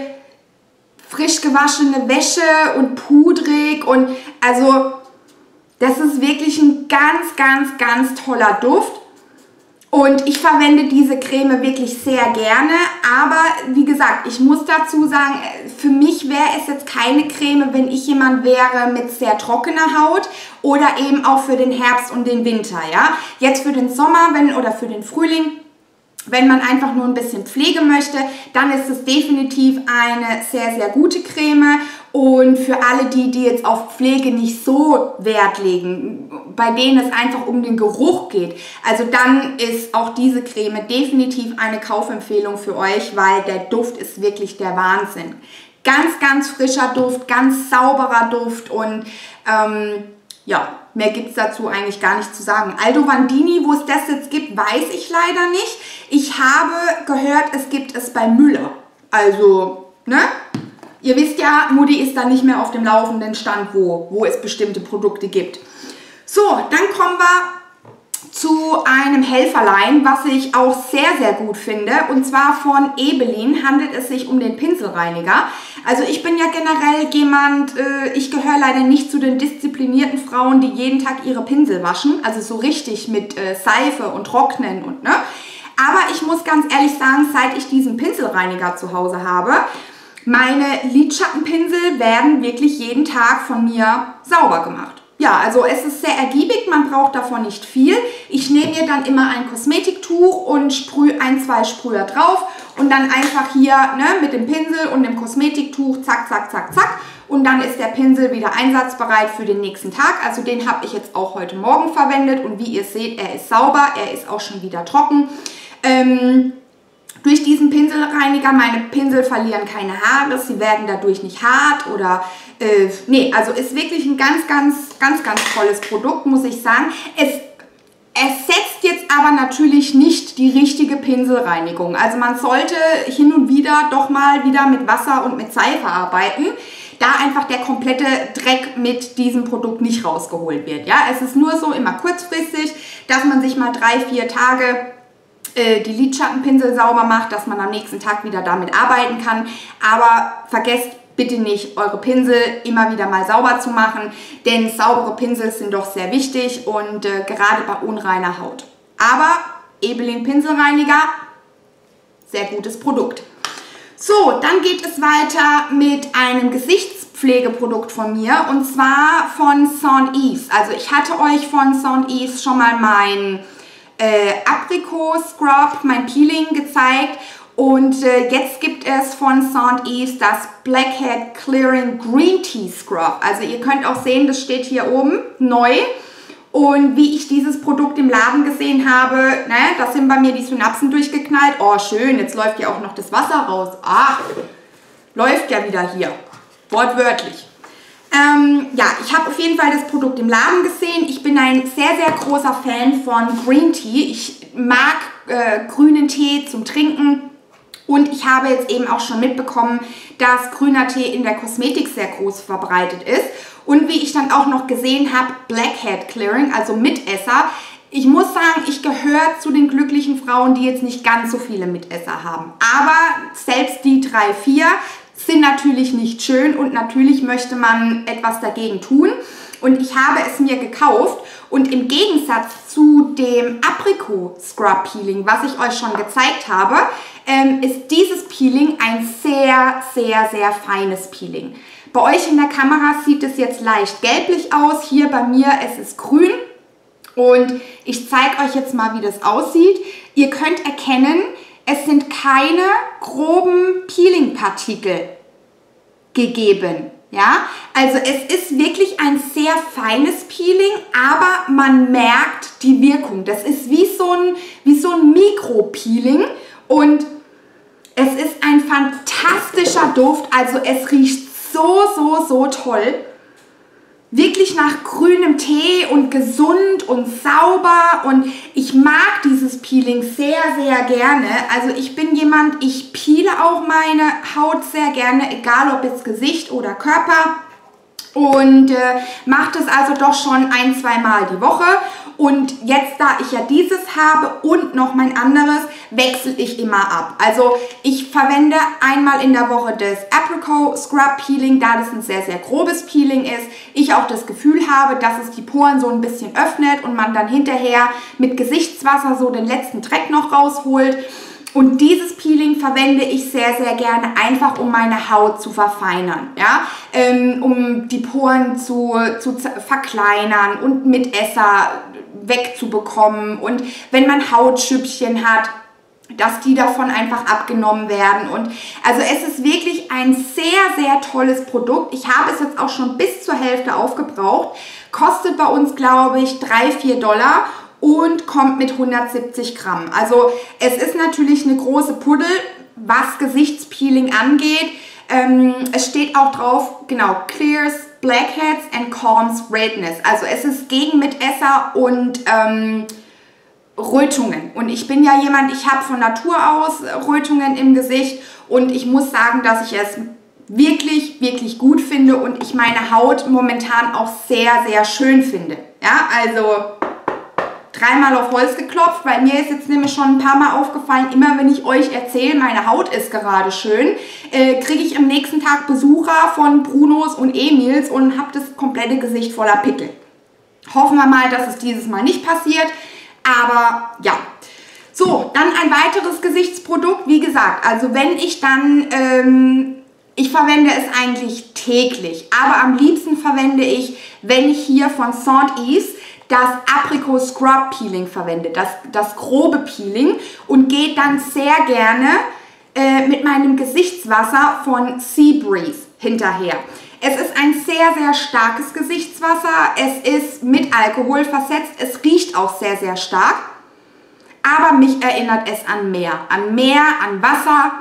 frisch gewaschene Wäsche und pudrig und also das ist wirklich ein ganz, ganz, ganz toller Duft. Und ich verwende diese Creme wirklich sehr gerne, aber wie gesagt, ich muss dazu sagen, für mich wäre es jetzt keine Creme, wenn ich jemand wäre mit sehr trockener Haut oder eben auch für den Herbst und den Winter, ja. Jetzt für den Sommer wenn, oder für den Frühling wenn man einfach nur ein bisschen Pflege möchte, dann ist es definitiv eine sehr, sehr gute Creme. Und für alle die, die jetzt auf Pflege nicht so Wert legen, bei denen es einfach um den Geruch geht, also dann ist auch diese Creme definitiv eine Kaufempfehlung für euch, weil der Duft ist wirklich der Wahnsinn. Ganz, ganz frischer Duft, ganz sauberer Duft und ähm, ja, mehr gibt es dazu eigentlich gar nicht zu sagen. Aldo Vandini, wo es das jetzt gibt, weiß ich leider nicht. Ich habe gehört, es gibt es bei Müller. Also, ne? Ihr wisst ja, Mutti ist da nicht mehr auf dem laufenden Stand, wo, wo es bestimmte Produkte gibt. So, dann kommen wir zu einem Helferlein, was ich auch sehr, sehr gut finde. Und zwar von Ebelin handelt es sich um den Pinselreiniger. Also ich bin ja generell jemand, äh, ich gehöre leider nicht zu den disziplinierten Frauen, die jeden Tag ihre Pinsel waschen. Also so richtig mit äh, Seife und Trocknen und ne. Aber ich muss ganz ehrlich sagen, seit ich diesen Pinselreiniger zu Hause habe, meine Lidschattenpinsel werden wirklich jeden Tag von mir sauber gemacht. Ja, also es ist sehr ergiebig, man braucht davon nicht viel. Ich nehme mir dann immer ein Kosmetiktuch und sprühe ein, zwei Sprüher drauf und dann einfach hier ne, mit dem Pinsel und dem Kosmetiktuch, zack, zack, zack, zack. Und dann ist der Pinsel wieder einsatzbereit für den nächsten Tag. Also den habe ich jetzt auch heute Morgen verwendet und wie ihr seht, er ist sauber, er ist auch schon wieder trocken. Ähm, durch diesen Pinselreiniger, meine Pinsel verlieren keine Haare, sie werden dadurch nicht hart oder, äh, nee, also ist wirklich ein ganz, ganz, ganz, ganz tolles Produkt, muss ich sagen. Es ersetzt jetzt aber natürlich nicht die richtige Pinselreinigung. Also man sollte hin und wieder doch mal wieder mit Wasser und mit Seife arbeiten, da einfach der komplette Dreck mit diesem Produkt nicht rausgeholt wird. Ja, es ist nur so immer kurzfristig, dass man sich mal drei, vier Tage äh, die Lidschattenpinsel sauber macht, dass man am nächsten Tag wieder damit arbeiten kann. Aber vergesst bitte nicht, eure Pinsel immer wieder mal sauber zu machen, denn saubere Pinsel sind doch sehr wichtig und äh, gerade bei unreiner Haut. Aber Ebelin Pinselreiniger, sehr gutes Produkt. So, dann geht es weiter mit einem Gesichtspflegeprodukt von mir und zwar von Saint Yves. Also ich hatte euch von Saint Yves schon mal mein äh, Apricot Scrub, mein Peeling gezeigt. Und äh, jetzt gibt es von Saint Yves das Blackhead Clearing Green Tea Scrub. Also ihr könnt auch sehen, das steht hier oben, neu. Und wie ich dieses Produkt im Laden gesehen habe, ne, da sind bei mir die Synapsen durchgeknallt. Oh, schön, jetzt läuft ja auch noch das Wasser raus. Ach, läuft ja wieder hier. Wortwörtlich. Ähm, ja, ich habe auf jeden Fall das Produkt im Laden gesehen. Ich bin ein sehr, sehr großer Fan von Green Tea. Ich mag äh, grünen Tee zum Trinken. Und ich habe jetzt eben auch schon mitbekommen, dass grüner Tee in der Kosmetik sehr groß verbreitet ist. Und wie ich dann auch noch gesehen habe, Blackhead Clearing, also Mitesser. Ich muss sagen, ich gehöre zu den glücklichen Frauen, die jetzt nicht ganz so viele Mitesser haben. Aber selbst die drei, vier sind natürlich nicht schön und natürlich möchte man etwas dagegen tun. Und ich habe es mir gekauft und im Gegensatz zu dem Apricot Scrub Peeling, was ich euch schon gezeigt habe, ähm, ist dieses Peeling ein sehr, sehr, sehr feines Peeling. Bei euch in der Kamera sieht es jetzt leicht gelblich aus, hier bei mir es ist grün. Und ich zeige euch jetzt mal, wie das aussieht. Ihr könnt erkennen, es sind keine groben Peeling-Partikel gegeben. Ja, also es ist wirklich ein sehr feines Peeling, aber man merkt die Wirkung. Das ist wie so ein, wie so ein Mikro-Peeling und es ist ein fantastischer Duft. Also es riecht so, so, so toll wirklich nach grünem Tee und gesund und sauber. Und ich mag dieses Peeling sehr, sehr gerne. Also ich bin jemand, ich peele auch meine Haut sehr gerne, egal ob jetzt Gesicht oder Körper. Und äh, mache das also doch schon ein, zwei Mal die Woche und jetzt, da ich ja dieses habe und noch mein anderes, wechsle ich immer ab. Also ich verwende einmal in der Woche das Apricot Scrub Peeling, da das ein sehr, sehr grobes Peeling ist. Ich auch das Gefühl habe, dass es die Poren so ein bisschen öffnet und man dann hinterher mit Gesichtswasser so den letzten Dreck noch rausholt. Und dieses Peeling verwende ich sehr, sehr gerne, einfach um meine Haut zu verfeinern, ja, ähm, um die Poren zu, zu verkleinern und mit Esser wegzubekommen und wenn man Hautschüppchen hat, dass die davon einfach abgenommen werden. Und also es ist wirklich ein sehr, sehr tolles Produkt. Ich habe es jetzt auch schon bis zur Hälfte aufgebraucht. Kostet bei uns, glaube ich, 3, 4 Dollar und kommt mit 170 Gramm. Also es ist natürlich eine große Puddel, was Gesichtspeeling angeht. Ähm, es steht auch drauf, genau, clears Blackheads and calms redness. Also es ist gegen Mitesser und ähm, Rötungen. Und ich bin ja jemand, ich habe von Natur aus Rötungen im Gesicht und ich muss sagen, dass ich es wirklich, wirklich gut finde und ich meine Haut momentan auch sehr, sehr schön finde. Ja, also dreimal auf Holz geklopft, weil mir ist jetzt nämlich schon ein paar Mal aufgefallen, immer wenn ich euch erzähle, meine Haut ist gerade schön, äh, kriege ich am nächsten Tag Besucher von Brunos und Emils und habe das komplette Gesicht voller Pickel. Hoffen wir mal, dass es dieses Mal nicht passiert, aber ja. So, dann ein weiteres Gesichtsprodukt, wie gesagt, also wenn ich dann... Ähm, ich verwende es eigentlich täglich, aber am liebsten verwende ich, wenn ich hier von Saint Yves das Apricot Scrub Peeling verwendet, das, das grobe Peeling und geht dann sehr gerne äh, mit meinem Gesichtswasser von Seabreeze hinterher. Es ist ein sehr, sehr starkes Gesichtswasser. Es ist mit Alkohol versetzt. Es riecht auch sehr, sehr stark. Aber mich erinnert es an Meer. An Meer, an Wasser.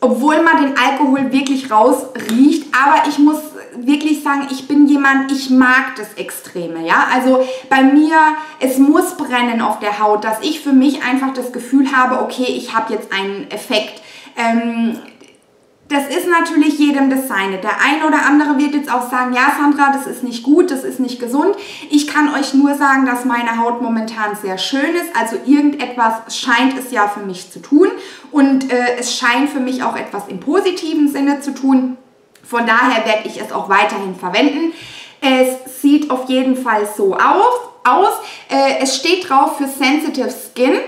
Obwohl man den Alkohol wirklich rausriecht. Aber ich muss wirklich sagen, ich bin jemand, ich mag das Extreme. Ja? Also bei mir, es muss brennen auf der Haut, dass ich für mich einfach das Gefühl habe, okay, ich habe jetzt einen Effekt. Ähm, das ist natürlich jedem das seine. Der eine oder andere wird jetzt auch sagen, ja Sandra, das ist nicht gut, das ist nicht gesund. Ich kann euch nur sagen, dass meine Haut momentan sehr schön ist. Also irgendetwas scheint es ja für mich zu tun. Und äh, es scheint für mich auch etwas im positiven Sinne zu tun. Von daher werde ich es auch weiterhin verwenden. Es sieht auf jeden Fall so aus. aus. Äh, es steht drauf für Sensitive Skin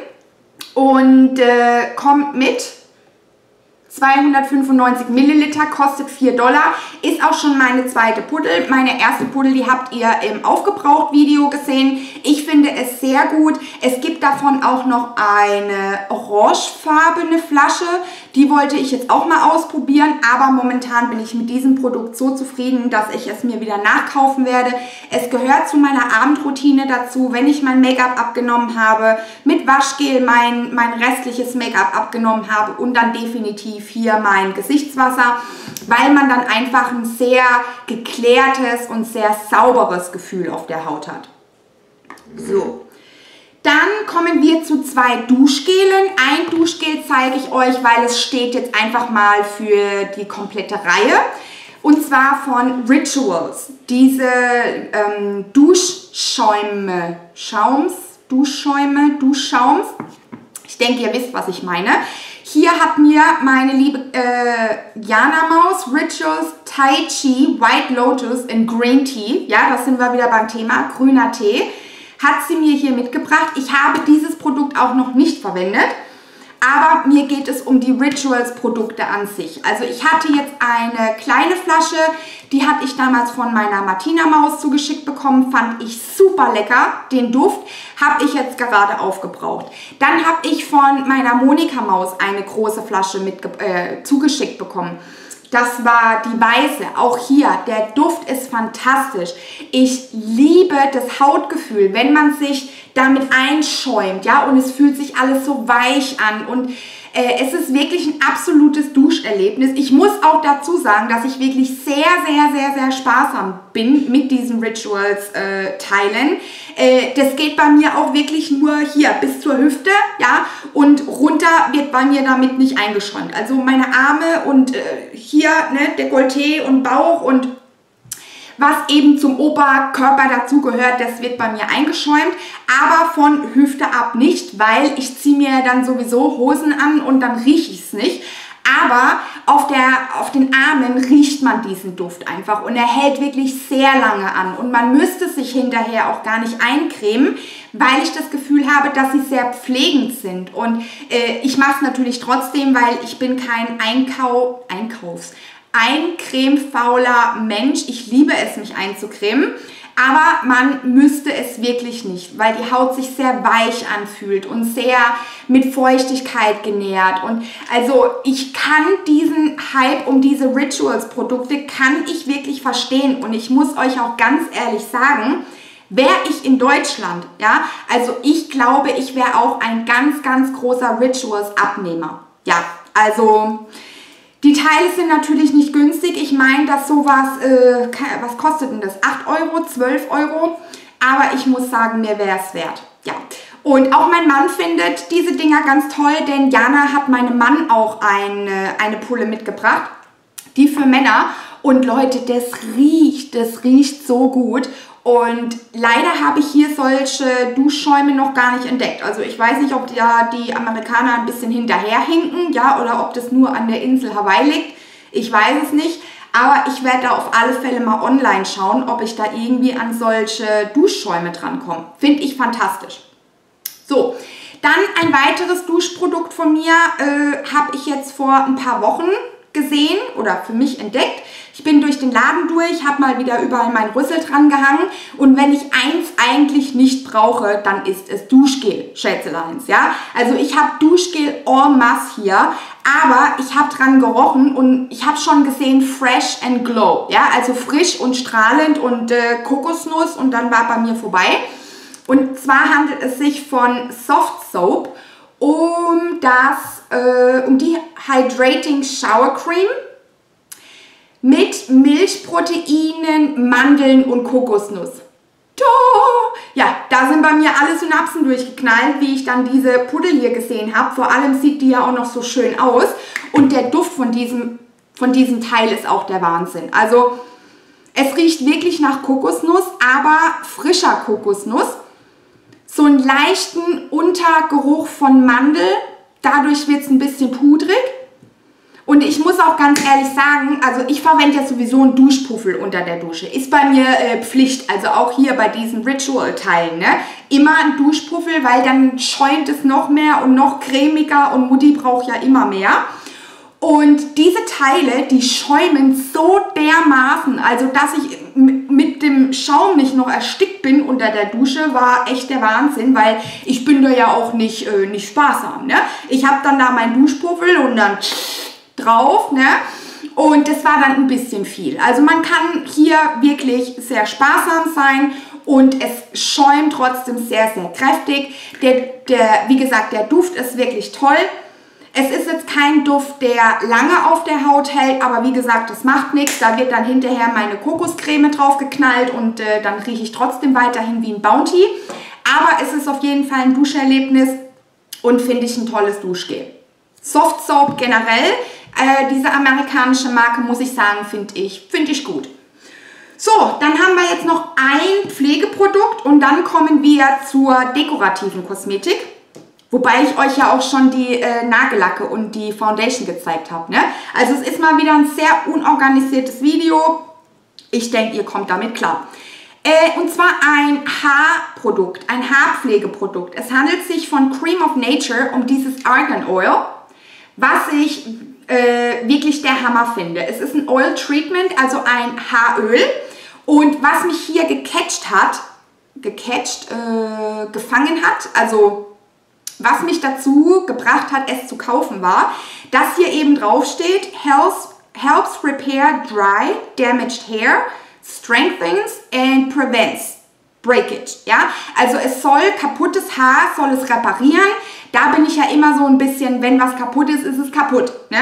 und äh, kommt mit 295 Milliliter, kostet 4 Dollar. Ist auch schon meine zweite Puddel. Meine erste Puddel, die habt ihr im Aufgebraucht-Video gesehen. Ich finde es sehr gut. Es gibt davon auch noch eine orangefarbene Flasche. Die wollte ich jetzt auch mal ausprobieren, aber momentan bin ich mit diesem Produkt so zufrieden, dass ich es mir wieder nachkaufen werde. Es gehört zu meiner Abendroutine dazu, wenn ich mein Make-up abgenommen habe, mit Waschgel mein, mein restliches Make-up abgenommen habe und dann definitiv definitiv hier mein Gesichtswasser, weil man dann einfach ein sehr geklärtes und sehr sauberes Gefühl auf der Haut hat. So. Dann kommen wir zu zwei Duschgelen. Ein Duschgel zeige ich euch, weil es steht jetzt einfach mal für die komplette Reihe. Und zwar von Rituals. Diese ähm, Duschschäume, Schaums, Duschschäume, Duschschaums. Ich denke, ihr wisst, was ich meine. Hier hat mir meine liebe äh, Jana Maus Rituals Tai Chi White Lotus in Green Tea, ja, da sind wir wieder beim Thema grüner Tee, hat sie mir hier mitgebracht. Ich habe dieses Produkt auch noch nicht verwendet. Aber mir geht es um die Rituals-Produkte an sich. Also ich hatte jetzt eine kleine Flasche, die hatte ich damals von meiner Martina-Maus zugeschickt bekommen, fand ich super lecker. Den Duft habe ich jetzt gerade aufgebraucht. Dann habe ich von meiner Monika-Maus eine große Flasche mit, äh, zugeschickt bekommen. Das war die Weiße. Auch hier, der Duft ist fantastisch. Ich liebe das Hautgefühl, wenn man sich damit einschäumt, ja, und es fühlt sich alles so weich an und es ist wirklich ein absolutes Duscherlebnis. Ich muss auch dazu sagen, dass ich wirklich sehr, sehr, sehr, sehr sparsam bin mit diesen Rituals-Teilen. Äh, das geht bei mir auch wirklich nur hier bis zur Hüfte, ja, und runter wird bei mir damit nicht eingeschäumt. Also meine Arme und äh, hier, ne, Dekolleté und Bauch und was eben zum Oberkörper dazugehört, das wird bei mir eingeschäumt, aber von Hüfte ab nicht, weil ich ziehe mir dann sowieso Hosen an und dann rieche ich es nicht. Aber auf, der, auf den Armen riecht man diesen Duft einfach und er hält wirklich sehr lange an. Und man müsste sich hinterher auch gar nicht eincremen, weil ich das Gefühl habe, dass sie sehr pflegend sind. Und äh, ich mache es natürlich trotzdem, weil ich bin kein Einkau Einkaufs ein cremefauler Mensch. Ich liebe es, mich einzucremen. Aber man müsste es wirklich nicht, weil die Haut sich sehr weich anfühlt und sehr mit Feuchtigkeit genährt. Und also ich kann diesen Hype um diese Rituals-Produkte, kann ich wirklich verstehen. Und ich muss euch auch ganz ehrlich sagen, wäre ich in Deutschland, ja, also ich glaube, ich wäre auch ein ganz, ganz großer Rituals-Abnehmer. Ja, also die Teile sind natürlich nicht günstig. Ich meine, dass sowas, äh, was kostet denn das? 8 Euro, 12 Euro. Aber ich muss sagen, mir wäre es wert. Ja. Und auch mein Mann findet diese Dinger ganz toll, denn Jana hat meinem Mann auch eine, eine Pulle mitgebracht. Die für Männer. Und Leute, das riecht, das riecht so gut. Und leider habe ich hier solche Duschschäume noch gar nicht entdeckt. Also ich weiß nicht, ob da die Amerikaner ein bisschen hinterherhinken, ja, oder ob das nur an der Insel Hawaii liegt. Ich weiß es nicht. Aber ich werde da auf alle Fälle mal online schauen, ob ich da irgendwie an solche Duschschäume drankomme. Finde ich fantastisch. So, dann ein weiteres Duschprodukt von mir äh, habe ich jetzt vor ein paar Wochen gesehen oder für mich entdeckt. Ich bin durch den Laden durch, habe mal wieder überall meinen Rüssel dran gehangen und wenn ich eins eigentlich nicht brauche, dann ist es Duschgel, Schätzeleins, ja. Also ich habe Duschgel en masse hier, aber ich habe dran gerochen und ich habe schon gesehen Fresh and Glow, ja, also frisch und strahlend und äh, Kokosnuss und dann war bei mir vorbei. Und zwar handelt es sich von Soft Soap um das, äh, um die Hydrating Shower Cream mit Milchproteinen, Mandeln und Kokosnuss. Ja, da sind bei mir alle Synapsen durchgeknallt, wie ich dann diese Puddel hier gesehen habe. Vor allem sieht die ja auch noch so schön aus. Und der Duft von diesem, von diesem Teil ist auch der Wahnsinn. Also es riecht wirklich nach Kokosnuss, aber frischer Kokosnuss. So einen leichten Untergeruch von Mandel. Dadurch wird es ein bisschen pudrig. Und ich muss auch ganz ehrlich sagen, also ich verwende ja sowieso einen Duschpuffel unter der Dusche. Ist bei mir äh, Pflicht, also auch hier bei diesen Ritual-Teilen. Ne? Immer ein Duschpuffel, weil dann schäumt es noch mehr und noch cremiger und Mutti braucht ja immer mehr. Und diese Teile, die schäumen so dermaßen, also dass ich mit dem Schaum nicht noch erstickt bin unter der Dusche, war echt der Wahnsinn, weil ich bin da ja auch nicht, äh, nicht sparsam. Ne? Ich habe dann da meinen Duschpuffel und dann drauf, ne? Und das war dann ein bisschen viel. Also man kann hier wirklich sehr sparsam sein und es schäumt trotzdem sehr, sehr kräftig. Der, der, wie gesagt, der Duft ist wirklich toll. Es ist jetzt kein Duft, der lange auf der Haut hält, aber wie gesagt, das macht nichts. Da wird dann hinterher meine Kokoscreme drauf geknallt und äh, dann rieche ich trotzdem weiterhin wie ein Bounty. Aber es ist auf jeden Fall ein Duscherlebnis und finde ich ein tolles Duschgel. Soft Soap generell äh, diese amerikanische Marke, muss ich sagen, finde ich, find ich gut. So, dann haben wir jetzt noch ein Pflegeprodukt und dann kommen wir zur dekorativen Kosmetik. Wobei ich euch ja auch schon die äh, Nagellacke und die Foundation gezeigt habe. Ne? Also es ist mal wieder ein sehr unorganisiertes Video. Ich denke, ihr kommt damit klar. Äh, und zwar ein Haarprodukt, ein Haarpflegeprodukt. Es handelt sich von Cream of Nature um dieses Argan Oil, was ich äh, wirklich der Hammer finde. Es ist ein Oil Treatment, also ein Haaröl. Und was mich hier gecatcht hat, gecatcht, äh, gefangen hat, also was mich dazu gebracht hat, es zu kaufen, war, dass hier eben drauf steht, helps, helps repair dry, damaged hair, strengthens and prevents breakage. Ja? Also es soll kaputtes Haar, soll es reparieren, da bin ich ja immer so ein bisschen, wenn was kaputt ist, ist es kaputt. Ne?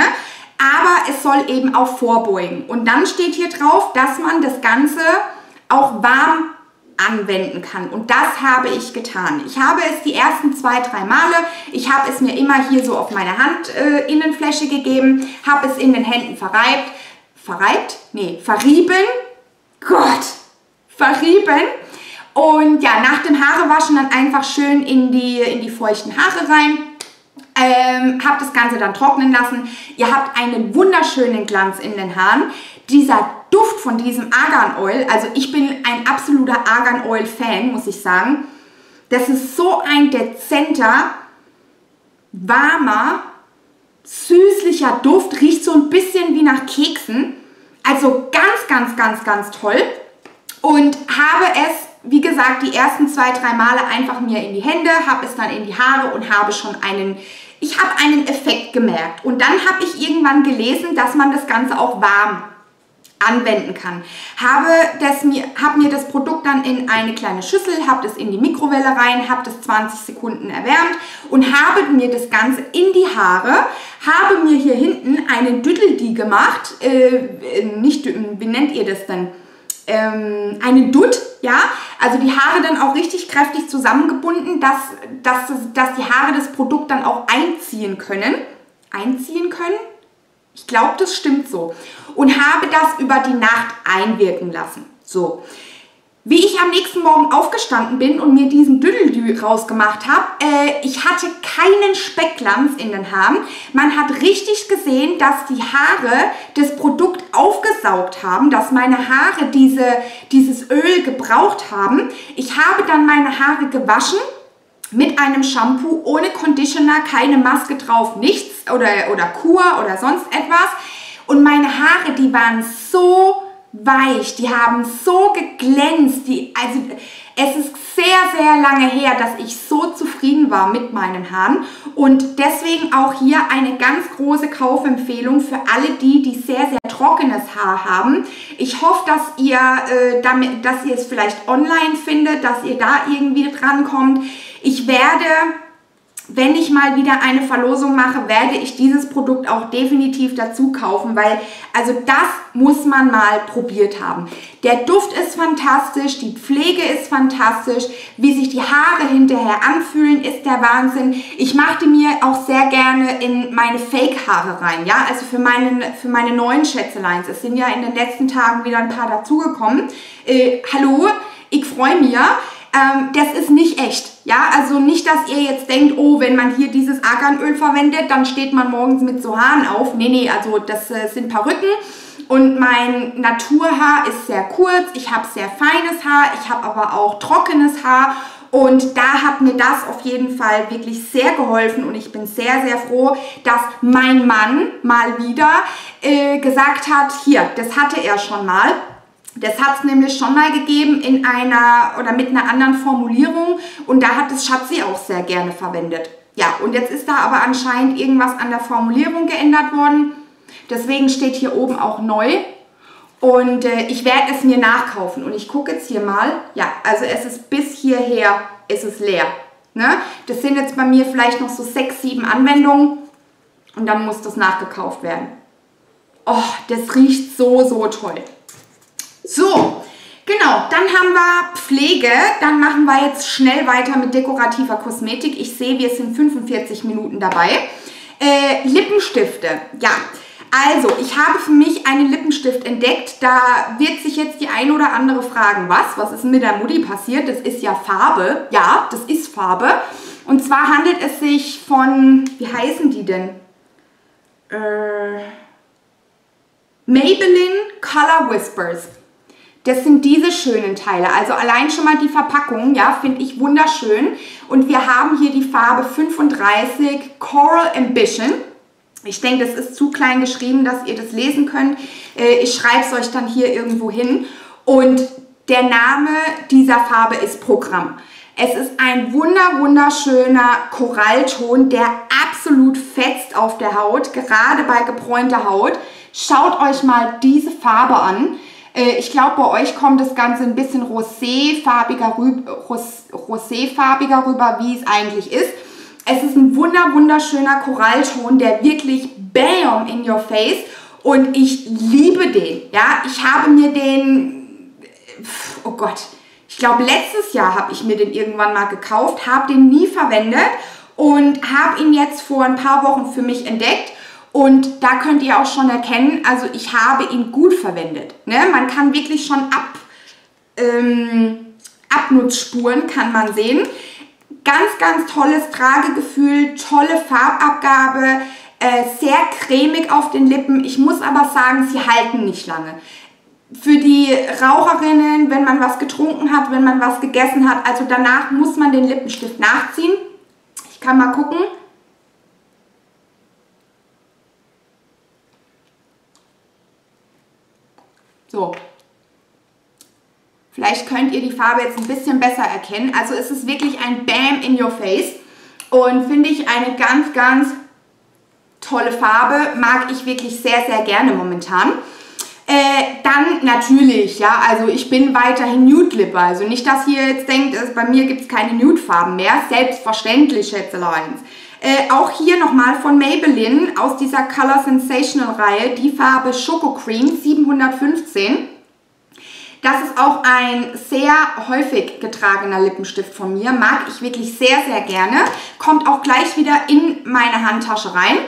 Aber es soll eben auch vorbeugen. Und dann steht hier drauf, dass man das Ganze auch warm anwenden kann. Und das habe ich getan. Ich habe es die ersten zwei, drei Male, ich habe es mir immer hier so auf meine Handinnenfläche äh, gegeben, habe es in den Händen verreibt. Verreibt? Nee, verrieben. Gott, verrieben und ja, nach dem Haarewaschen dann einfach schön in die, in die feuchten Haare rein. Ähm, habt das Ganze dann trocknen lassen. Ihr habt einen wunderschönen Glanz in den Haaren. Dieser Duft von diesem Argan Oil, also ich bin ein absoluter Argan Oil Fan, muss ich sagen. Das ist so ein dezenter, warmer, süßlicher Duft, riecht so ein bisschen wie nach Keksen. Also ganz, ganz, ganz, ganz toll. Und habe es wie gesagt, die ersten zwei, drei Male einfach mir in die Hände, habe es dann in die Haare und habe schon einen, ich habe einen Effekt gemerkt. Und dann habe ich irgendwann gelesen, dass man das Ganze auch warm anwenden kann. Habe, das mir, habe mir das Produkt dann in eine kleine Schüssel, habe das in die Mikrowelle rein, habe das 20 Sekunden erwärmt und habe mir das Ganze in die Haare, habe mir hier hinten einen Düddeldi gemacht, äh, nicht, wie nennt ihr das denn? Ähm, einen Dutt, ja, also die Haare dann auch richtig kräftig zusammengebunden, dass, dass, dass die Haare das Produkt dann auch einziehen können. Einziehen können? Ich glaube, das stimmt so. Und habe das über die Nacht einwirken lassen. So. Wie ich am nächsten Morgen aufgestanden bin und mir diesen Düdelü rausgemacht habe, äh, ich hatte keinen Speckglanz in den Haaren. Man hat richtig gesehen, dass die Haare das Produkt aufgesaugt haben, dass meine Haare diese, dieses Öl gebraucht haben. Ich habe dann meine Haare gewaschen mit einem Shampoo, ohne Conditioner, keine Maske drauf, nichts oder, oder Kur oder sonst etwas. Und meine Haare, die waren so weich, die haben so geglänzt, die, also es ist sehr, sehr lange her, dass ich so zufrieden war mit meinen Haaren und deswegen auch hier eine ganz große Kaufempfehlung für alle die, die sehr, sehr trockenes Haar haben. Ich hoffe, dass ihr, äh, damit, dass ihr es vielleicht online findet, dass ihr da irgendwie drankommt. Ich werde wenn ich mal wieder eine Verlosung mache, werde ich dieses Produkt auch definitiv dazu kaufen, weil also das muss man mal probiert haben. Der Duft ist fantastisch, die Pflege ist fantastisch, wie sich die Haare hinterher anfühlen, ist der Wahnsinn. Ich machte mir auch sehr gerne in meine Fake-Haare rein, ja, also für, meinen, für meine neuen Schätzeleins. Es sind ja in den letzten Tagen wieder ein paar dazugekommen. Äh, hallo, ich freue mich ähm, das ist nicht echt. Ja, also nicht, dass ihr jetzt denkt, oh, wenn man hier dieses Arganöl verwendet, dann steht man morgens mit so Haaren auf. Nee, nee, also das äh, sind Perücken. Und mein Naturhaar ist sehr kurz, ich habe sehr feines Haar, ich habe aber auch trockenes Haar. Und da hat mir das auf jeden Fall wirklich sehr geholfen und ich bin sehr, sehr froh, dass mein Mann mal wieder äh, gesagt hat, hier, das hatte er schon mal. Das hat es nämlich schon mal gegeben in einer oder mit einer anderen Formulierung und da hat das Schatzi auch sehr gerne verwendet. Ja, und jetzt ist da aber anscheinend irgendwas an der Formulierung geändert worden. Deswegen steht hier oben auch neu. Und äh, ich werde es mir nachkaufen. Und ich gucke jetzt hier mal. Ja, also es ist bis hierher ist es leer. Ne? Das sind jetzt bei mir vielleicht noch so sechs, sieben Anwendungen. Und dann muss das nachgekauft werden. Oh, das riecht so, so toll. So, genau, dann haben wir Pflege. Dann machen wir jetzt schnell weiter mit dekorativer Kosmetik. Ich sehe, wir sind 45 Minuten dabei. Äh, Lippenstifte, ja. Also, ich habe für mich einen Lippenstift entdeckt. Da wird sich jetzt die ein oder andere fragen, was? Was ist mit der Mutti passiert? Das ist ja Farbe. Ja, das ist Farbe. Und zwar handelt es sich von, wie heißen die denn? Äh, Maybelline Color Whispers. Das sind diese schönen Teile. Also allein schon mal die Verpackung, ja, finde ich wunderschön. Und wir haben hier die Farbe 35 Coral Ambition. Ich denke, das ist zu klein geschrieben, dass ihr das lesen könnt. Äh, ich schreibe es euch dann hier irgendwo hin. Und der Name dieser Farbe ist Programm. Es ist ein wunder wunderschöner Korallton, der absolut fetzt auf der Haut, gerade bei gebräunter Haut. Schaut euch mal diese Farbe an. Äh, ich glaube, bei euch kommt das Ganze ein bisschen roséfarbiger, roséfarbiger rüber, wie es eigentlich ist. Es ist ein wunder wunderschöner Korallton, der wirklich bam in your face und ich liebe den. Ja, ich habe mir den, oh Gott, ich glaube letztes Jahr habe ich mir den irgendwann mal gekauft, habe den nie verwendet und habe ihn jetzt vor ein paar Wochen für mich entdeckt und da könnt ihr auch schon erkennen, also ich habe ihn gut verwendet. Ne? Man kann wirklich schon ab, ähm, Abnutzspuren kann man sehen. Ganz, ganz tolles Tragegefühl, tolle Farbabgabe, äh, sehr cremig auf den Lippen. Ich muss aber sagen, sie halten nicht lange. Für die Raucherinnen, wenn man was getrunken hat, wenn man was gegessen hat, also danach muss man den Lippenstift nachziehen. Ich kann mal gucken. So. Vielleicht könnt ihr die Farbe jetzt ein bisschen besser erkennen. Also es ist wirklich ein Bam in your face. Und finde ich eine ganz, ganz tolle Farbe. Mag ich wirklich sehr, sehr gerne momentan. Äh, dann natürlich, ja, also ich bin weiterhin Nude-Lipper. Also nicht, dass ihr jetzt denkt, bei mir gibt es keine Nude-Farben mehr. Selbstverständlich, Schätzeleins. Äh, auch hier nochmal von Maybelline aus dieser Color Sensational Reihe die Farbe Schoko Cream 715. Das ist auch ein sehr häufig getragener Lippenstift von mir. Mag ich wirklich sehr, sehr gerne. Kommt auch gleich wieder in meine Handtasche rein.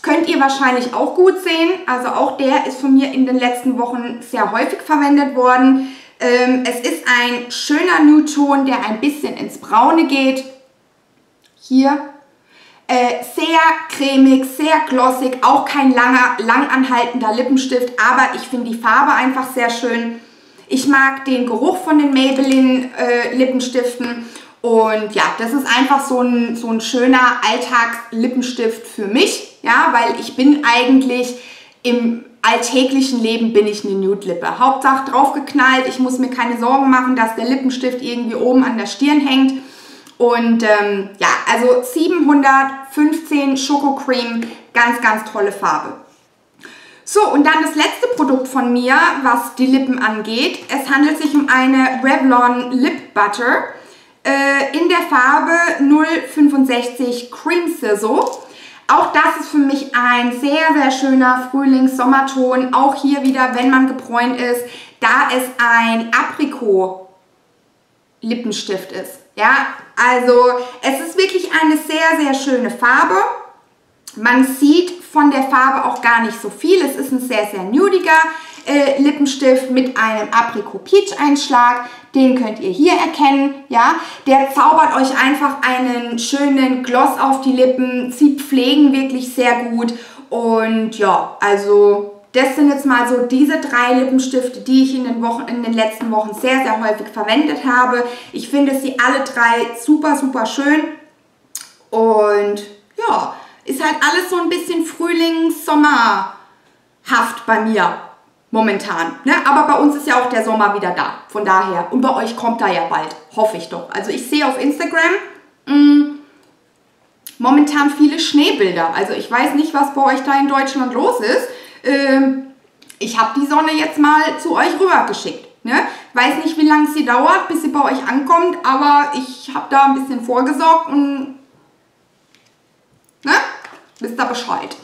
Könnt ihr wahrscheinlich auch gut sehen. Also auch der ist von mir in den letzten Wochen sehr häufig verwendet worden. Ähm, es ist ein schöner Nude-Ton, der ein bisschen ins Braune geht. Hier äh, sehr cremig, sehr glossig, auch kein langer, langanhaltender Lippenstift, aber ich finde die Farbe einfach sehr schön. Ich mag den Geruch von den Maybelline äh, Lippenstiften und ja, das ist einfach so ein, so ein schöner Alltagslippenstift für mich, ja, weil ich bin eigentlich im alltäglichen Leben bin ich eine Nude-Lippe. Hauptsache draufgeknallt, ich muss mir keine Sorgen machen, dass der Lippenstift irgendwie oben an der Stirn hängt. Und ähm, ja, also 715 Schokocreme, ganz, ganz tolle Farbe. So, und dann das letzte Produkt von mir, was die Lippen angeht. Es handelt sich um eine Revlon Lip Butter äh, in der Farbe 065 Cream Sizzle. Auch das ist für mich ein sehr, sehr schöner Frühlings-Sommerton. Auch hier wieder, wenn man gebräunt ist, da es ein Aprikot-Lippenstift ist. Ja, also es ist wirklich eine sehr, sehr schöne Farbe. Man sieht von der Farbe auch gar nicht so viel. Es ist ein sehr, sehr nudiger äh, Lippenstift mit einem Apricot Peach Einschlag. Den könnt ihr hier erkennen, ja. Der zaubert euch einfach einen schönen Gloss auf die Lippen. Sie pflegen wirklich sehr gut. Und ja, also das sind jetzt mal so diese drei Lippenstifte, die ich in den, Wochen, in den letzten Wochen sehr, sehr häufig verwendet habe. Ich finde sie alle drei super, super schön. Und ja, ist halt alles so ein bisschen Frühlings-Sommerhaft bei mir momentan. Ne? Aber bei uns ist ja auch der Sommer wieder da. Von daher. Und bei euch kommt da ja bald. Hoffe ich doch. Also ich sehe auf Instagram mh, mm, momentan viele Schneebilder. Also ich weiß nicht, was bei euch da in Deutschland los ist. Ähm, ich habe die Sonne jetzt mal zu euch rüber geschickt. Ne? Weiß nicht, wie lange sie dauert, bis sie bei euch ankommt, aber ich habe da ein bisschen vorgesorgt und ne? wisst ihr Bescheid.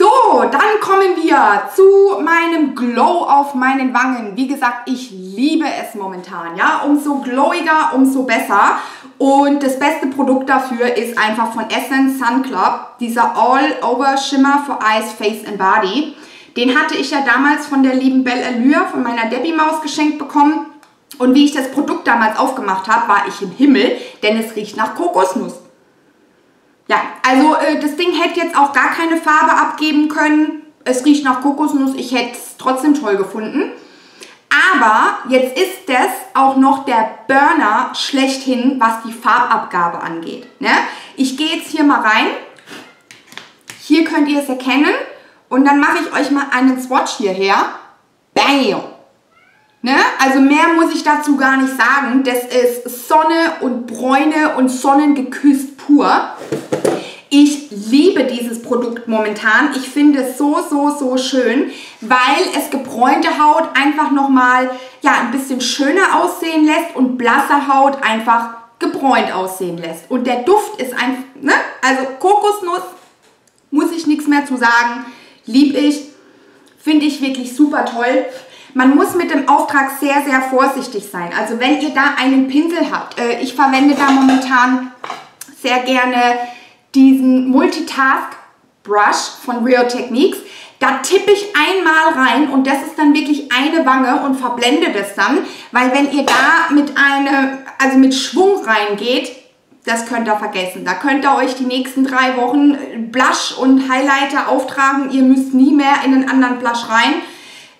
So, dann kommen wir zu meinem Glow auf meinen Wangen. Wie gesagt, ich liebe es momentan. Ja, umso glowiger, umso besser. Und das beste Produkt dafür ist einfach von Essence Sun Club, dieser All-Over Shimmer for Eyes, Face and Body. Den hatte ich ja damals von der lieben Belle Allure, von meiner Debbie Maus geschenkt bekommen. Und wie ich das Produkt damals aufgemacht habe, war ich im Himmel, denn es riecht nach Kokosnuss. Ja, also äh, das Ding hätte jetzt auch gar keine Farbe abgeben können. Es riecht nach Kokosnuss, ich hätte es trotzdem toll gefunden. Aber jetzt ist das auch noch der Burner schlechthin, was die Farbabgabe angeht. Ne? Ich gehe jetzt hier mal rein. Hier könnt ihr es erkennen. Und dann mache ich euch mal einen Swatch hierher. Bam! Ne? Also mehr muss ich dazu gar nicht sagen. Das ist Sonne und Bräune und Sonnengeküsst pur. Ich liebe dieses Produkt momentan. Ich finde es so, so, so schön, weil es gebräunte Haut einfach nochmal ja, ein bisschen schöner aussehen lässt und blasse Haut einfach gebräunt aussehen lässt. Und der Duft ist einfach, ne? also Kokosnuss, muss ich nichts mehr zu sagen, liebe ich, finde ich wirklich super toll. Man muss mit dem Auftrag sehr, sehr vorsichtig sein. Also wenn ihr da einen Pinsel habt, äh, ich verwende da momentan sehr gerne diesen Multitask Brush von Real Techniques. Da tippe ich einmal rein und das ist dann wirklich eine Wange und verblende das dann, weil wenn ihr da mit einem, also mit Schwung reingeht, das könnt ihr vergessen. Da könnt ihr euch die nächsten drei Wochen Blush und Highlighter auftragen. Ihr müsst nie mehr in einen anderen Blush rein.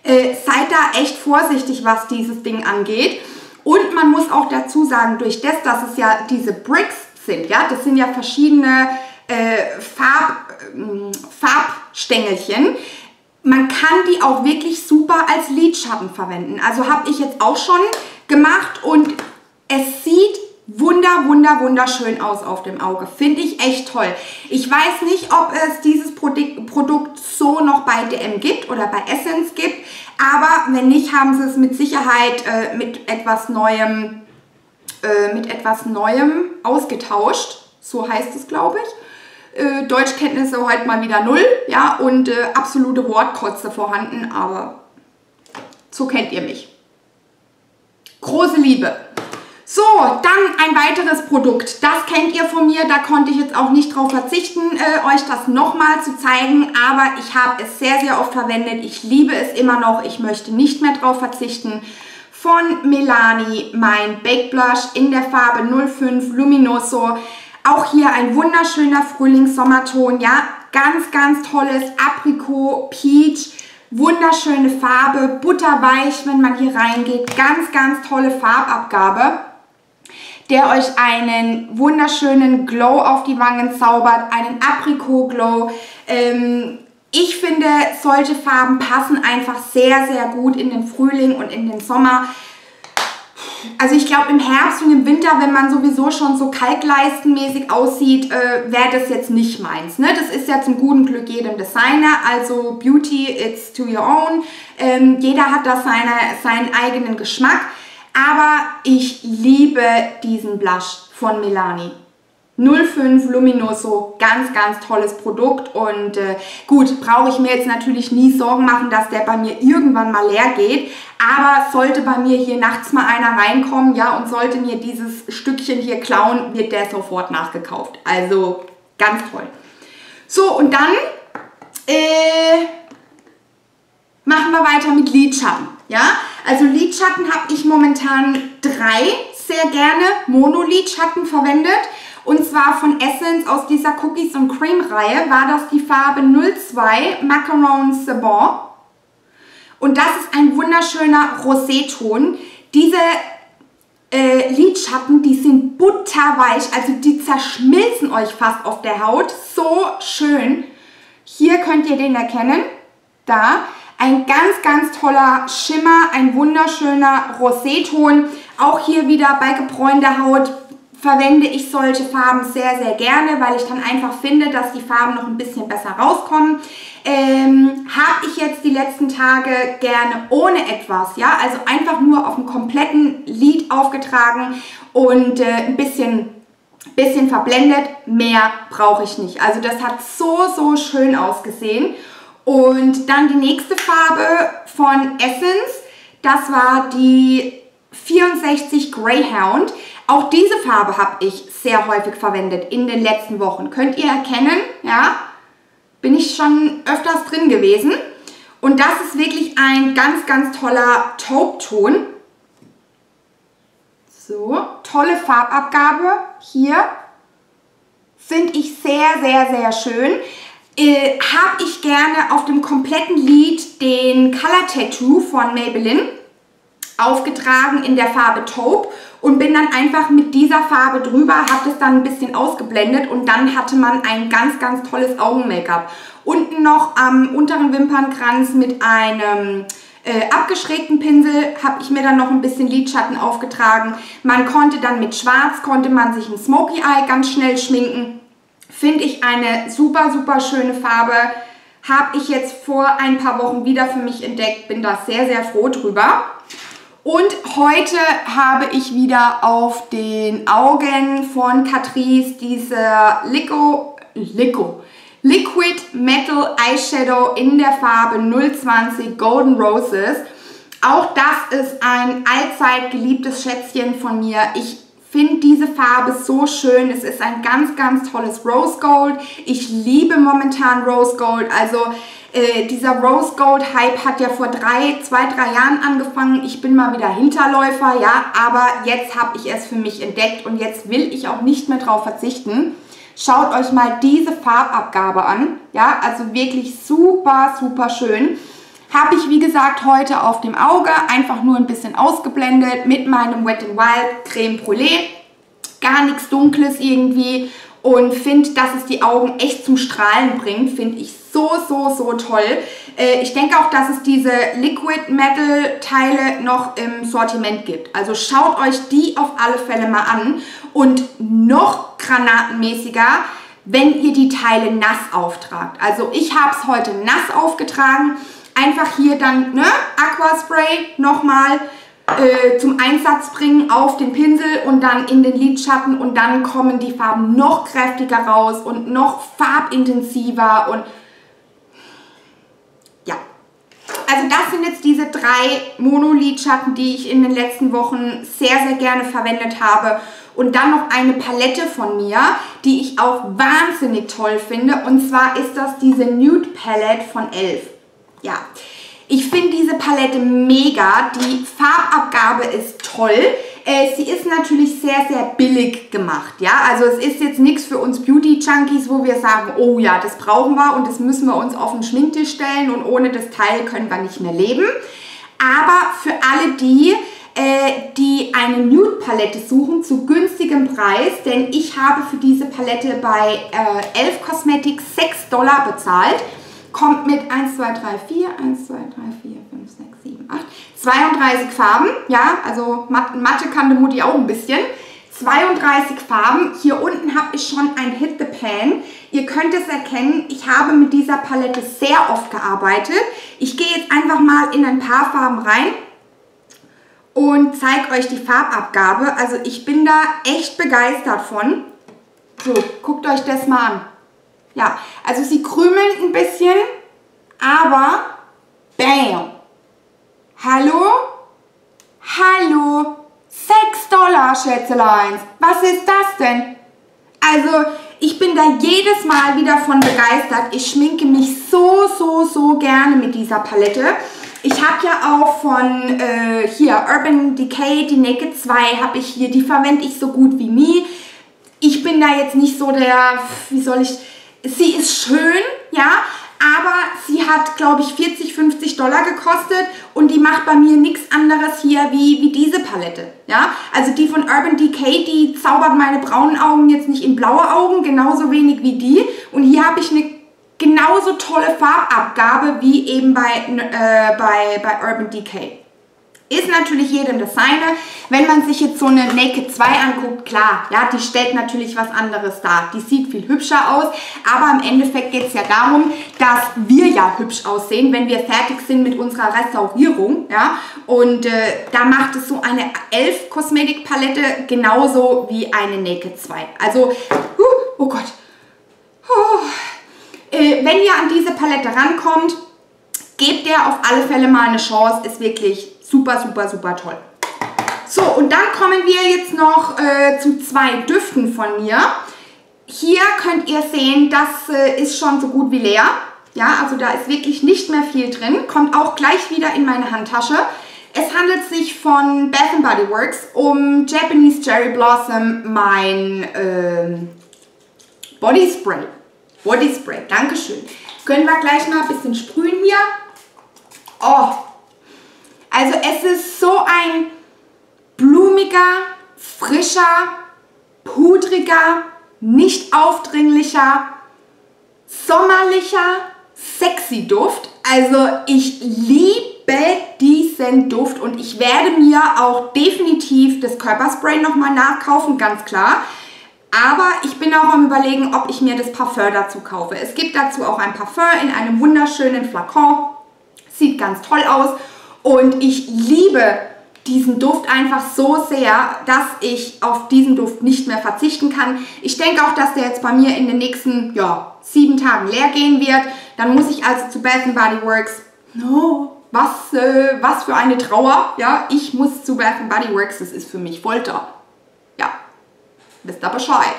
Äh, seid da echt vorsichtig, was dieses Ding angeht. Und man muss auch dazu sagen, durch das, dass es ja diese Bricks sind. Ja, das sind ja verschiedene äh, Farb, äh, Farbstängelchen. Man kann die auch wirklich super als Lidschatten verwenden. Also habe ich jetzt auch schon gemacht und es sieht wunder, wunder, wunderschön aus auf dem Auge. Finde ich echt toll. Ich weiß nicht, ob es dieses Produkt so noch bei DM gibt oder bei Essence gibt, aber wenn nicht, haben sie es mit Sicherheit äh, mit etwas Neuem äh, mit etwas Neuem ausgetauscht. So heißt es, glaube ich. Äh, Deutschkenntnisse heute mal wieder null, ja, und äh, absolute Wortkotze vorhanden, aber so kennt ihr mich. Große Liebe. So, dann ein weiteres Produkt. Das kennt ihr von mir, da konnte ich jetzt auch nicht drauf verzichten, äh, euch das nochmal zu zeigen, aber ich habe es sehr, sehr oft verwendet. Ich liebe es immer noch, ich möchte nicht mehr drauf verzichten von Melani, mein Bake Blush in der Farbe 05 Luminoso. Auch hier ein wunderschöner Frühlings-Sommerton, ja, ganz, ganz tolles Aprikot Peach, wunderschöne Farbe, butterweich, wenn man hier reingeht, ganz, ganz tolle Farbabgabe, der euch einen wunderschönen Glow auf die Wangen zaubert, einen Aprikot Glow, ähm, ich finde, solche Farben passen einfach sehr, sehr gut in den Frühling und in den Sommer. Also ich glaube im Herbst und im Winter, wenn man sowieso schon so kalkleistenmäßig aussieht, äh, wäre das jetzt nicht meins. Ne? Das ist ja zum guten Glück jedem Designer, also Beauty, it's to your own. Ähm, jeder hat da seine, seinen eigenen Geschmack. Aber ich liebe diesen Blush von Milani. 05 Luminoso, ganz, ganz tolles Produkt und äh, gut, brauche ich mir jetzt natürlich nie Sorgen machen, dass der bei mir irgendwann mal leer geht, aber sollte bei mir hier nachts mal einer reinkommen, ja, und sollte mir dieses Stückchen hier klauen, wird der sofort nachgekauft. Also ganz toll. So, und dann äh, machen wir weiter mit Lidschatten, ja. Also Lidschatten habe ich momentan drei sehr gerne Monolidschatten verwendet. Und zwar von Essence aus dieser Cookies und Cream Reihe war das die Farbe 02 Macaron Sabon. Und das ist ein wunderschöner Roséton. Diese äh, Lidschatten, die sind butterweich, also die zerschmilzen euch fast auf der Haut. So schön. Hier könnt ihr den erkennen. Da. Ein ganz, ganz toller Schimmer, ein wunderschöner Roséton. Auch hier wieder bei gebräunter Haut verwende ich solche Farben sehr, sehr gerne, weil ich dann einfach finde, dass die Farben noch ein bisschen besser rauskommen. Ähm, Habe ich jetzt die letzten Tage gerne ohne etwas, ja, also einfach nur auf dem kompletten Lid aufgetragen und äh, ein bisschen, bisschen verblendet. Mehr brauche ich nicht. Also das hat so, so schön ausgesehen. Und dann die nächste Farbe von Essence, das war die 64 Greyhound. Auch diese Farbe habe ich sehr häufig verwendet in den letzten Wochen. Könnt ihr erkennen, ja, bin ich schon öfters drin gewesen. Und das ist wirklich ein ganz, ganz toller Taupe-Ton. So, tolle Farbabgabe hier. Finde ich sehr, sehr, sehr schön. Äh, Habe ich gerne auf dem kompletten Lid den Color Tattoo von Maybelline aufgetragen in der Farbe Taupe und bin dann einfach mit dieser Farbe drüber, habe das dann ein bisschen ausgeblendet und dann hatte man ein ganz, ganz tolles Augen-Make-up. Unten noch am unteren Wimpernkranz mit einem äh, abgeschrägten Pinsel habe ich mir dann noch ein bisschen Lidschatten aufgetragen. Man konnte dann mit Schwarz, konnte man sich ein Smoky Eye ganz schnell schminken. Finde ich eine super, super schöne Farbe. Habe ich jetzt vor ein paar Wochen wieder für mich entdeckt. Bin da sehr, sehr froh drüber. Und heute habe ich wieder auf den Augen von Catrice diese Lico, Lico, Liquid Metal Eyeshadow in der Farbe 020 Golden Roses. Auch das ist ein allzeit geliebtes Schätzchen von mir. Ich finde diese Farbe so schön. Es ist ein ganz, ganz tolles Rose Gold. Ich liebe momentan Rose Gold. Also äh, dieser Rose Gold Hype hat ja vor drei, zwei, drei Jahren angefangen. Ich bin mal wieder Hinterläufer, ja, aber jetzt habe ich es für mich entdeckt und jetzt will ich auch nicht mehr drauf verzichten. Schaut euch mal diese Farbabgabe an, ja, also wirklich super, super schön. Habe ich, wie gesagt, heute auf dem Auge einfach nur ein bisschen ausgeblendet mit meinem Wet n Wild Creme Brûlée. Gar nichts Dunkles irgendwie und finde, dass es die Augen echt zum Strahlen bringt, finde ich so, so, so toll. Äh, ich denke auch, dass es diese Liquid Metal Teile noch im Sortiment gibt. Also schaut euch die auf alle Fälle mal an. Und noch granatenmäßiger, wenn ihr die Teile nass auftragt. Also ich habe es heute nass aufgetragen. Einfach hier dann ne, Aquaspray nochmal äh, zum Einsatz bringen auf den Pinsel und dann in den Lidschatten und dann kommen die Farben noch kräftiger raus und noch farbintensiver und ja. Also das sind jetzt diese drei Mono-Lidschatten, die ich in den letzten Wochen sehr, sehr gerne verwendet habe. Und dann noch eine Palette von mir, die ich auch wahnsinnig toll finde. Und zwar ist das diese Nude Palette von Elf. Ja, ich finde diese Palette mega. Die Farbabgabe ist toll. Äh, sie ist natürlich sehr, sehr billig gemacht. Ja, also es ist jetzt nichts für uns Beauty-Junkies, wo wir sagen, oh ja, das brauchen wir und das müssen wir uns auf den Schminktisch stellen und ohne das Teil können wir nicht mehr leben. Aber für alle die, äh, die eine Nude-Palette suchen zu günstigem Preis, denn ich habe für diese Palette bei äh, Elf Cosmetics 6 Dollar bezahlt kommt mit 1, 2, 3, 4, 1, 2, 3, 4, 5, 6, 7, 8, 32 Farben. Ja, also Mathe kannte Mutti auch ein bisschen. 32 Farben. Hier unten habe ich schon ein Hit the Pan. Ihr könnt es erkennen, ich habe mit dieser Palette sehr oft gearbeitet. Ich gehe jetzt einfach mal in ein paar Farben rein und zeige euch die Farbabgabe. Also ich bin da echt begeistert von. So, guckt euch das mal an. Ja, also sie krümeln ein bisschen, aber bam. Hallo? Hallo? 6 Dollar, Schätzeleins. Was ist das denn? Also, ich bin da jedes Mal wieder von begeistert. Ich schminke mich so, so, so gerne mit dieser Palette. Ich habe ja auch von äh, hier Urban Decay, die Naked 2 habe ich hier. Die verwende ich so gut wie nie. Ich bin da jetzt nicht so der, wie soll ich, sie ist schön, ja, aber sie hat, glaube ich, 40, 50 Dollar gekostet und die macht bei mir nichts anderes hier wie, wie diese Palette. Ja? Also die von Urban Decay, die zaubert meine braunen Augen jetzt nicht in blaue Augen, genauso wenig wie die. Und hier habe ich eine genauso tolle Farbabgabe wie eben bei, äh, bei, bei Urban Decay. Ist natürlich jedem das seine. Wenn man sich jetzt so eine Naked 2 anguckt, klar, ja, die stellt natürlich was anderes dar. Die sieht viel hübscher aus, aber im Endeffekt geht es ja darum, dass wir ja hübsch aussehen, wenn wir fertig sind mit unserer Restaurierung, ja. Und äh, da macht es so eine 11 Kosmetikpalette genauso wie eine Naked 2. Also, uh, oh Gott. Oh. Wenn ihr an diese Palette rankommt, gebt der auf alle Fälle mal eine Chance. Ist wirklich super, super, super toll. So, und dann kommen wir jetzt noch äh, zu zwei Düften von mir. Hier könnt ihr sehen, das äh, ist schon so gut wie leer. Ja, also da ist wirklich nicht mehr viel drin. Kommt auch gleich wieder in meine Handtasche. Es handelt sich von Bath Body Works um Japanese Cherry Blossom, mein äh, Body Spray. Body Spray, Dankeschön. Können wir gleich mal ein bisschen sprühen hier. Oh, also es ist so ein blumiger, frischer, pudriger, nicht aufdringlicher, sommerlicher, sexy Duft. Also ich liebe diesen Duft und ich werde mir auch definitiv das Körperspray nochmal nachkaufen, ganz klar. Aber ich bin auch am überlegen, ob ich mir das Parfum dazu kaufe. Es gibt dazu auch ein Parfum in einem wunderschönen Flakon. Sieht ganz toll aus und ich liebe diesen Duft einfach so sehr, dass ich auf diesen Duft nicht mehr verzichten kann. Ich denke auch, dass der jetzt bei mir in den nächsten ja, sieben Tagen leer gehen wird. Dann muss ich also zu Bath Body Works. No, was, äh, was für eine Trauer. Ja, ich muss zu Bath Body Works. Das ist für mich Folter. Ja, wisst ihr Bescheid.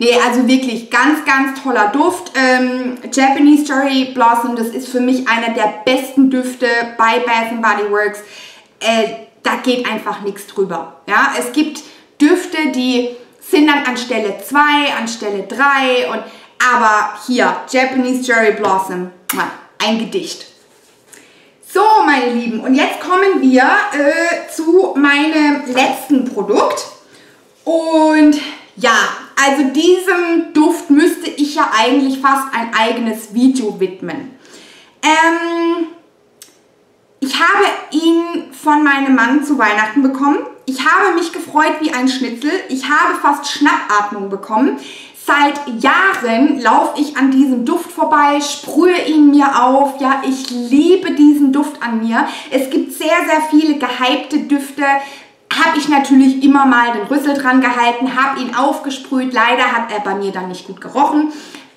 Nee, also wirklich ganz, ganz toller Duft. Ähm, Japanese Cherry Blossom, das ist für mich einer der besten Düfte bei Bath Body Works. Äh, da geht einfach nichts drüber. Ja, es gibt Düfte, die sind dann an Stelle 2, an Stelle 3 und aber hier Japanese Cherry Blossom, ein Gedicht. So, meine Lieben, und jetzt kommen wir äh, zu meinem letzten Produkt. Und ja, also diesem Duft müsste ich ja eigentlich fast ein eigenes Video widmen. Ähm, ich habe ihn von meinem Mann zu Weihnachten bekommen. Ich habe mich gefreut wie ein Schnitzel. Ich habe fast Schnappatmung bekommen. Seit Jahren laufe ich an diesem Duft vorbei, sprühe ihn mir auf. Ja, ich liebe diesen Duft an mir. Es gibt sehr, sehr viele gehypte Düfte, habe ich natürlich immer mal den Rüssel dran gehalten, habe ihn aufgesprüht. Leider hat er bei mir dann nicht gut gerochen.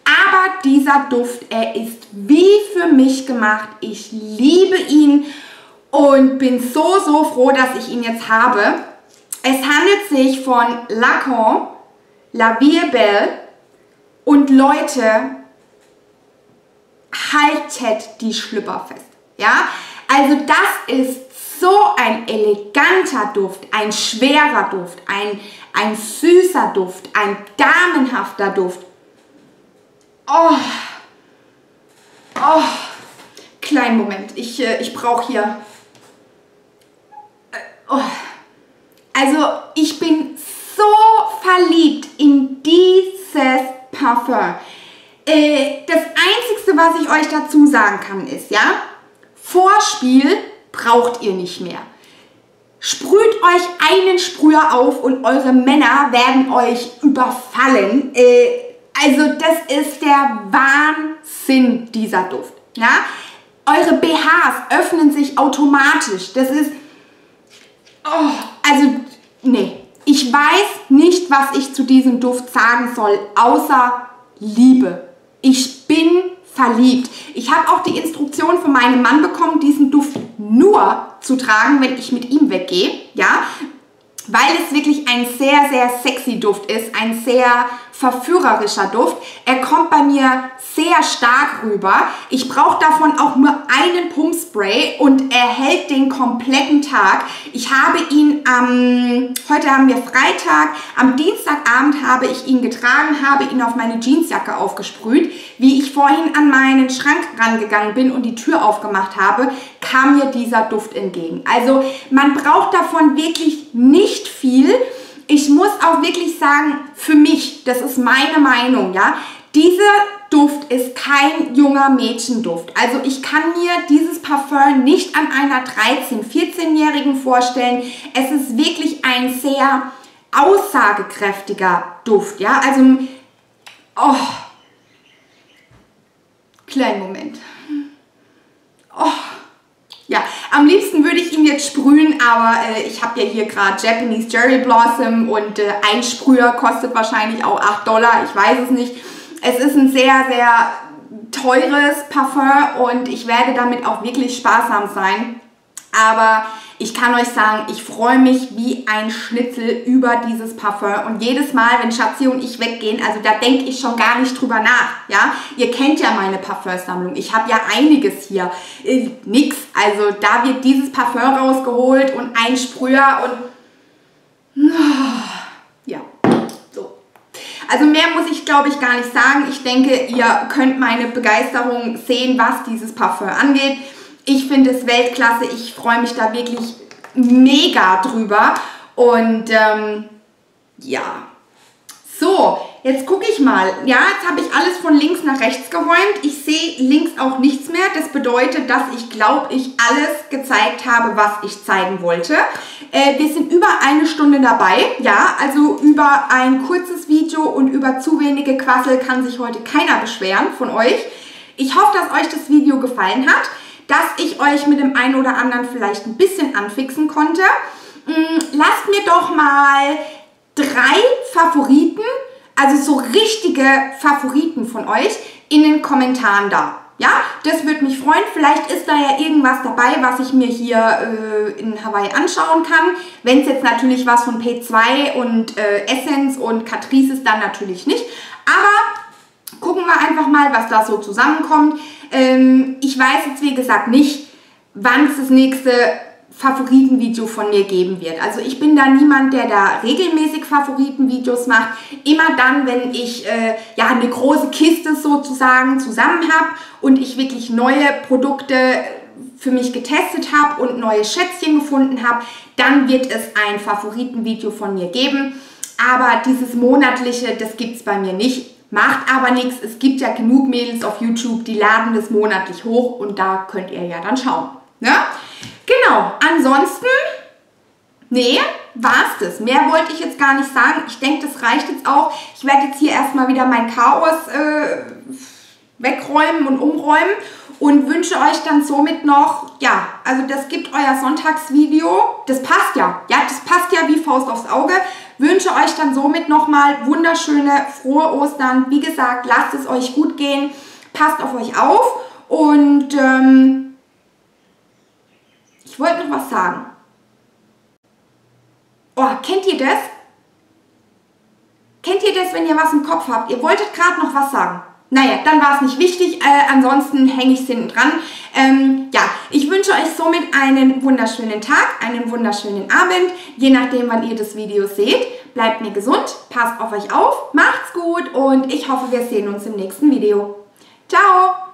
Aber dieser Duft, er ist wie für mich gemacht. Ich liebe ihn und bin so, so froh, dass ich ihn jetzt habe. Es handelt sich von Lacan, La Vie Belle und Leute, haltet die Schlüpper fest. Ja, also das ist so ein eleganter Duft, ein schwerer Duft, ein, ein süßer Duft, ein damenhafter Duft. Oh, oh, kleinen Moment, ich, äh, ich brauche hier... Äh, oh. Also ich bin so verliebt in dieses Parfum. Äh, das Einzige, was ich euch dazu sagen kann, ist, ja, Vorspiel braucht ihr nicht mehr. Sprüht euch einen Sprüher auf und eure Männer werden euch überfallen. Äh, also das ist der Wahnsinn, dieser Duft. Ja? Eure BHs öffnen sich automatisch. Das ist... Oh, also, nee. Ich weiß nicht, was ich zu diesem Duft sagen soll, außer Liebe. Ich bin verliebt. Ich habe auch die Instruktion von meinem Mann bekommen, diesen Duft nur zu tragen, wenn ich mit ihm weggehe. Ja, weil es wirklich ein sehr, sehr sexy Duft ist, ein sehr verführerischer Duft. Er kommt bei mir sehr stark rüber. Ich brauche davon auch nur einen Pumpspray und er hält den kompletten Tag. Ich habe ihn am, heute haben wir Freitag, am Dienstagabend habe ich ihn getragen, habe ihn auf meine Jeansjacke aufgesprüht. Wie ich vorhin an meinen Schrank rangegangen bin und die Tür aufgemacht habe, kam mir dieser Duft entgegen. Also man braucht davon wirklich nicht viel. Ich muss auch wirklich sagen, für mich, das ist meine Meinung, ja, dieser Duft ist kein junger Mädchenduft. Also ich kann mir dieses Parfum nicht an einer 13-, 14-Jährigen vorstellen. Es ist wirklich ein sehr aussagekräftiger Duft, ja. Also, oh, kleinen Moment. Oh. Ja, am liebsten würde ich ihn jetzt sprühen, aber äh, ich habe ja hier gerade Japanese Cherry Blossom und äh, ein Sprüher kostet wahrscheinlich auch 8 Dollar, ich weiß es nicht. Es ist ein sehr, sehr teures Parfum und ich werde damit auch wirklich sparsam sein. Aber ich kann euch sagen, ich freue mich wie ein Schnitzel über dieses Parfum. Und jedes Mal, wenn Schatzi und ich weggehen, also da denke ich schon gar nicht drüber nach. Ja, Ihr kennt ja meine Parfumsammlung. Ich habe ja einiges hier. Äh, nix. Also da wird dieses Parfum rausgeholt und ein Sprüher und... Ja, so. Also mehr muss ich, glaube ich, gar nicht sagen. Ich denke, ihr könnt meine Begeisterung sehen, was dieses Parfum angeht. Ich finde es Weltklasse. Ich freue mich da wirklich mega drüber. Und ähm, ja. So, jetzt gucke ich mal. Ja, jetzt habe ich alles von links nach rechts geräumt. Ich sehe links auch nichts mehr. Das bedeutet, dass ich glaube, ich alles gezeigt habe, was ich zeigen wollte. Äh, wir sind über eine Stunde dabei. Ja, also über ein kurzes Video und über zu wenige Quassel kann sich heute keiner beschweren von euch. Ich hoffe, dass euch das Video gefallen hat dass ich euch mit dem einen oder anderen vielleicht ein bisschen anfixen konnte. Mm, lasst mir doch mal drei Favoriten, also so richtige Favoriten von euch, in den Kommentaren da. Ja, das würde mich freuen. Vielleicht ist da ja irgendwas dabei, was ich mir hier äh, in Hawaii anschauen kann. Wenn es jetzt natürlich was von P2 und äh, Essence und Catrice ist, dann natürlich nicht. Aber gucken wir einfach mal, was da so zusammenkommt. Ähm, ich weiß jetzt wie gesagt nicht, wann es das nächste Favoritenvideo von mir geben wird. Also ich bin da niemand, der da regelmäßig Favoritenvideos macht. Immer dann, wenn ich äh, ja eine große Kiste sozusagen zusammen habe und ich wirklich neue Produkte für mich getestet habe und neue Schätzchen gefunden habe, dann wird es ein Favoritenvideo von mir geben. Aber dieses monatliche, das gibt es bei mir nicht. Macht aber nichts. Es gibt ja genug Mädels auf YouTube, die laden das monatlich hoch und da könnt ihr ja dann schauen. Ne? Genau. Ansonsten, nee, war's das. Mehr wollte ich jetzt gar nicht sagen. Ich denke, das reicht jetzt auch. Ich werde jetzt hier erstmal wieder mein Chaos äh, wegräumen und umräumen und wünsche euch dann somit noch, ja, also das gibt euer Sonntagsvideo. Das passt ja. Ja, das passt ja wie Faust aufs Auge wünsche euch dann somit nochmal wunderschöne, frohe Ostern. Wie gesagt, lasst es euch gut gehen, passt auf euch auf und ähm, ich wollte noch was sagen. Oh, kennt ihr das? Kennt ihr das, wenn ihr was im Kopf habt? Ihr wolltet gerade noch was sagen. Naja, dann war es nicht wichtig, äh, ansonsten hänge ich es hinten dran. Ähm, ja, ich wünsche euch somit einen wunderschönen Tag, einen wunderschönen Abend, je nachdem, wann ihr das Video seht. Bleibt mir gesund, passt auf euch auf, macht's gut und ich hoffe, wir sehen uns im nächsten Video. Ciao!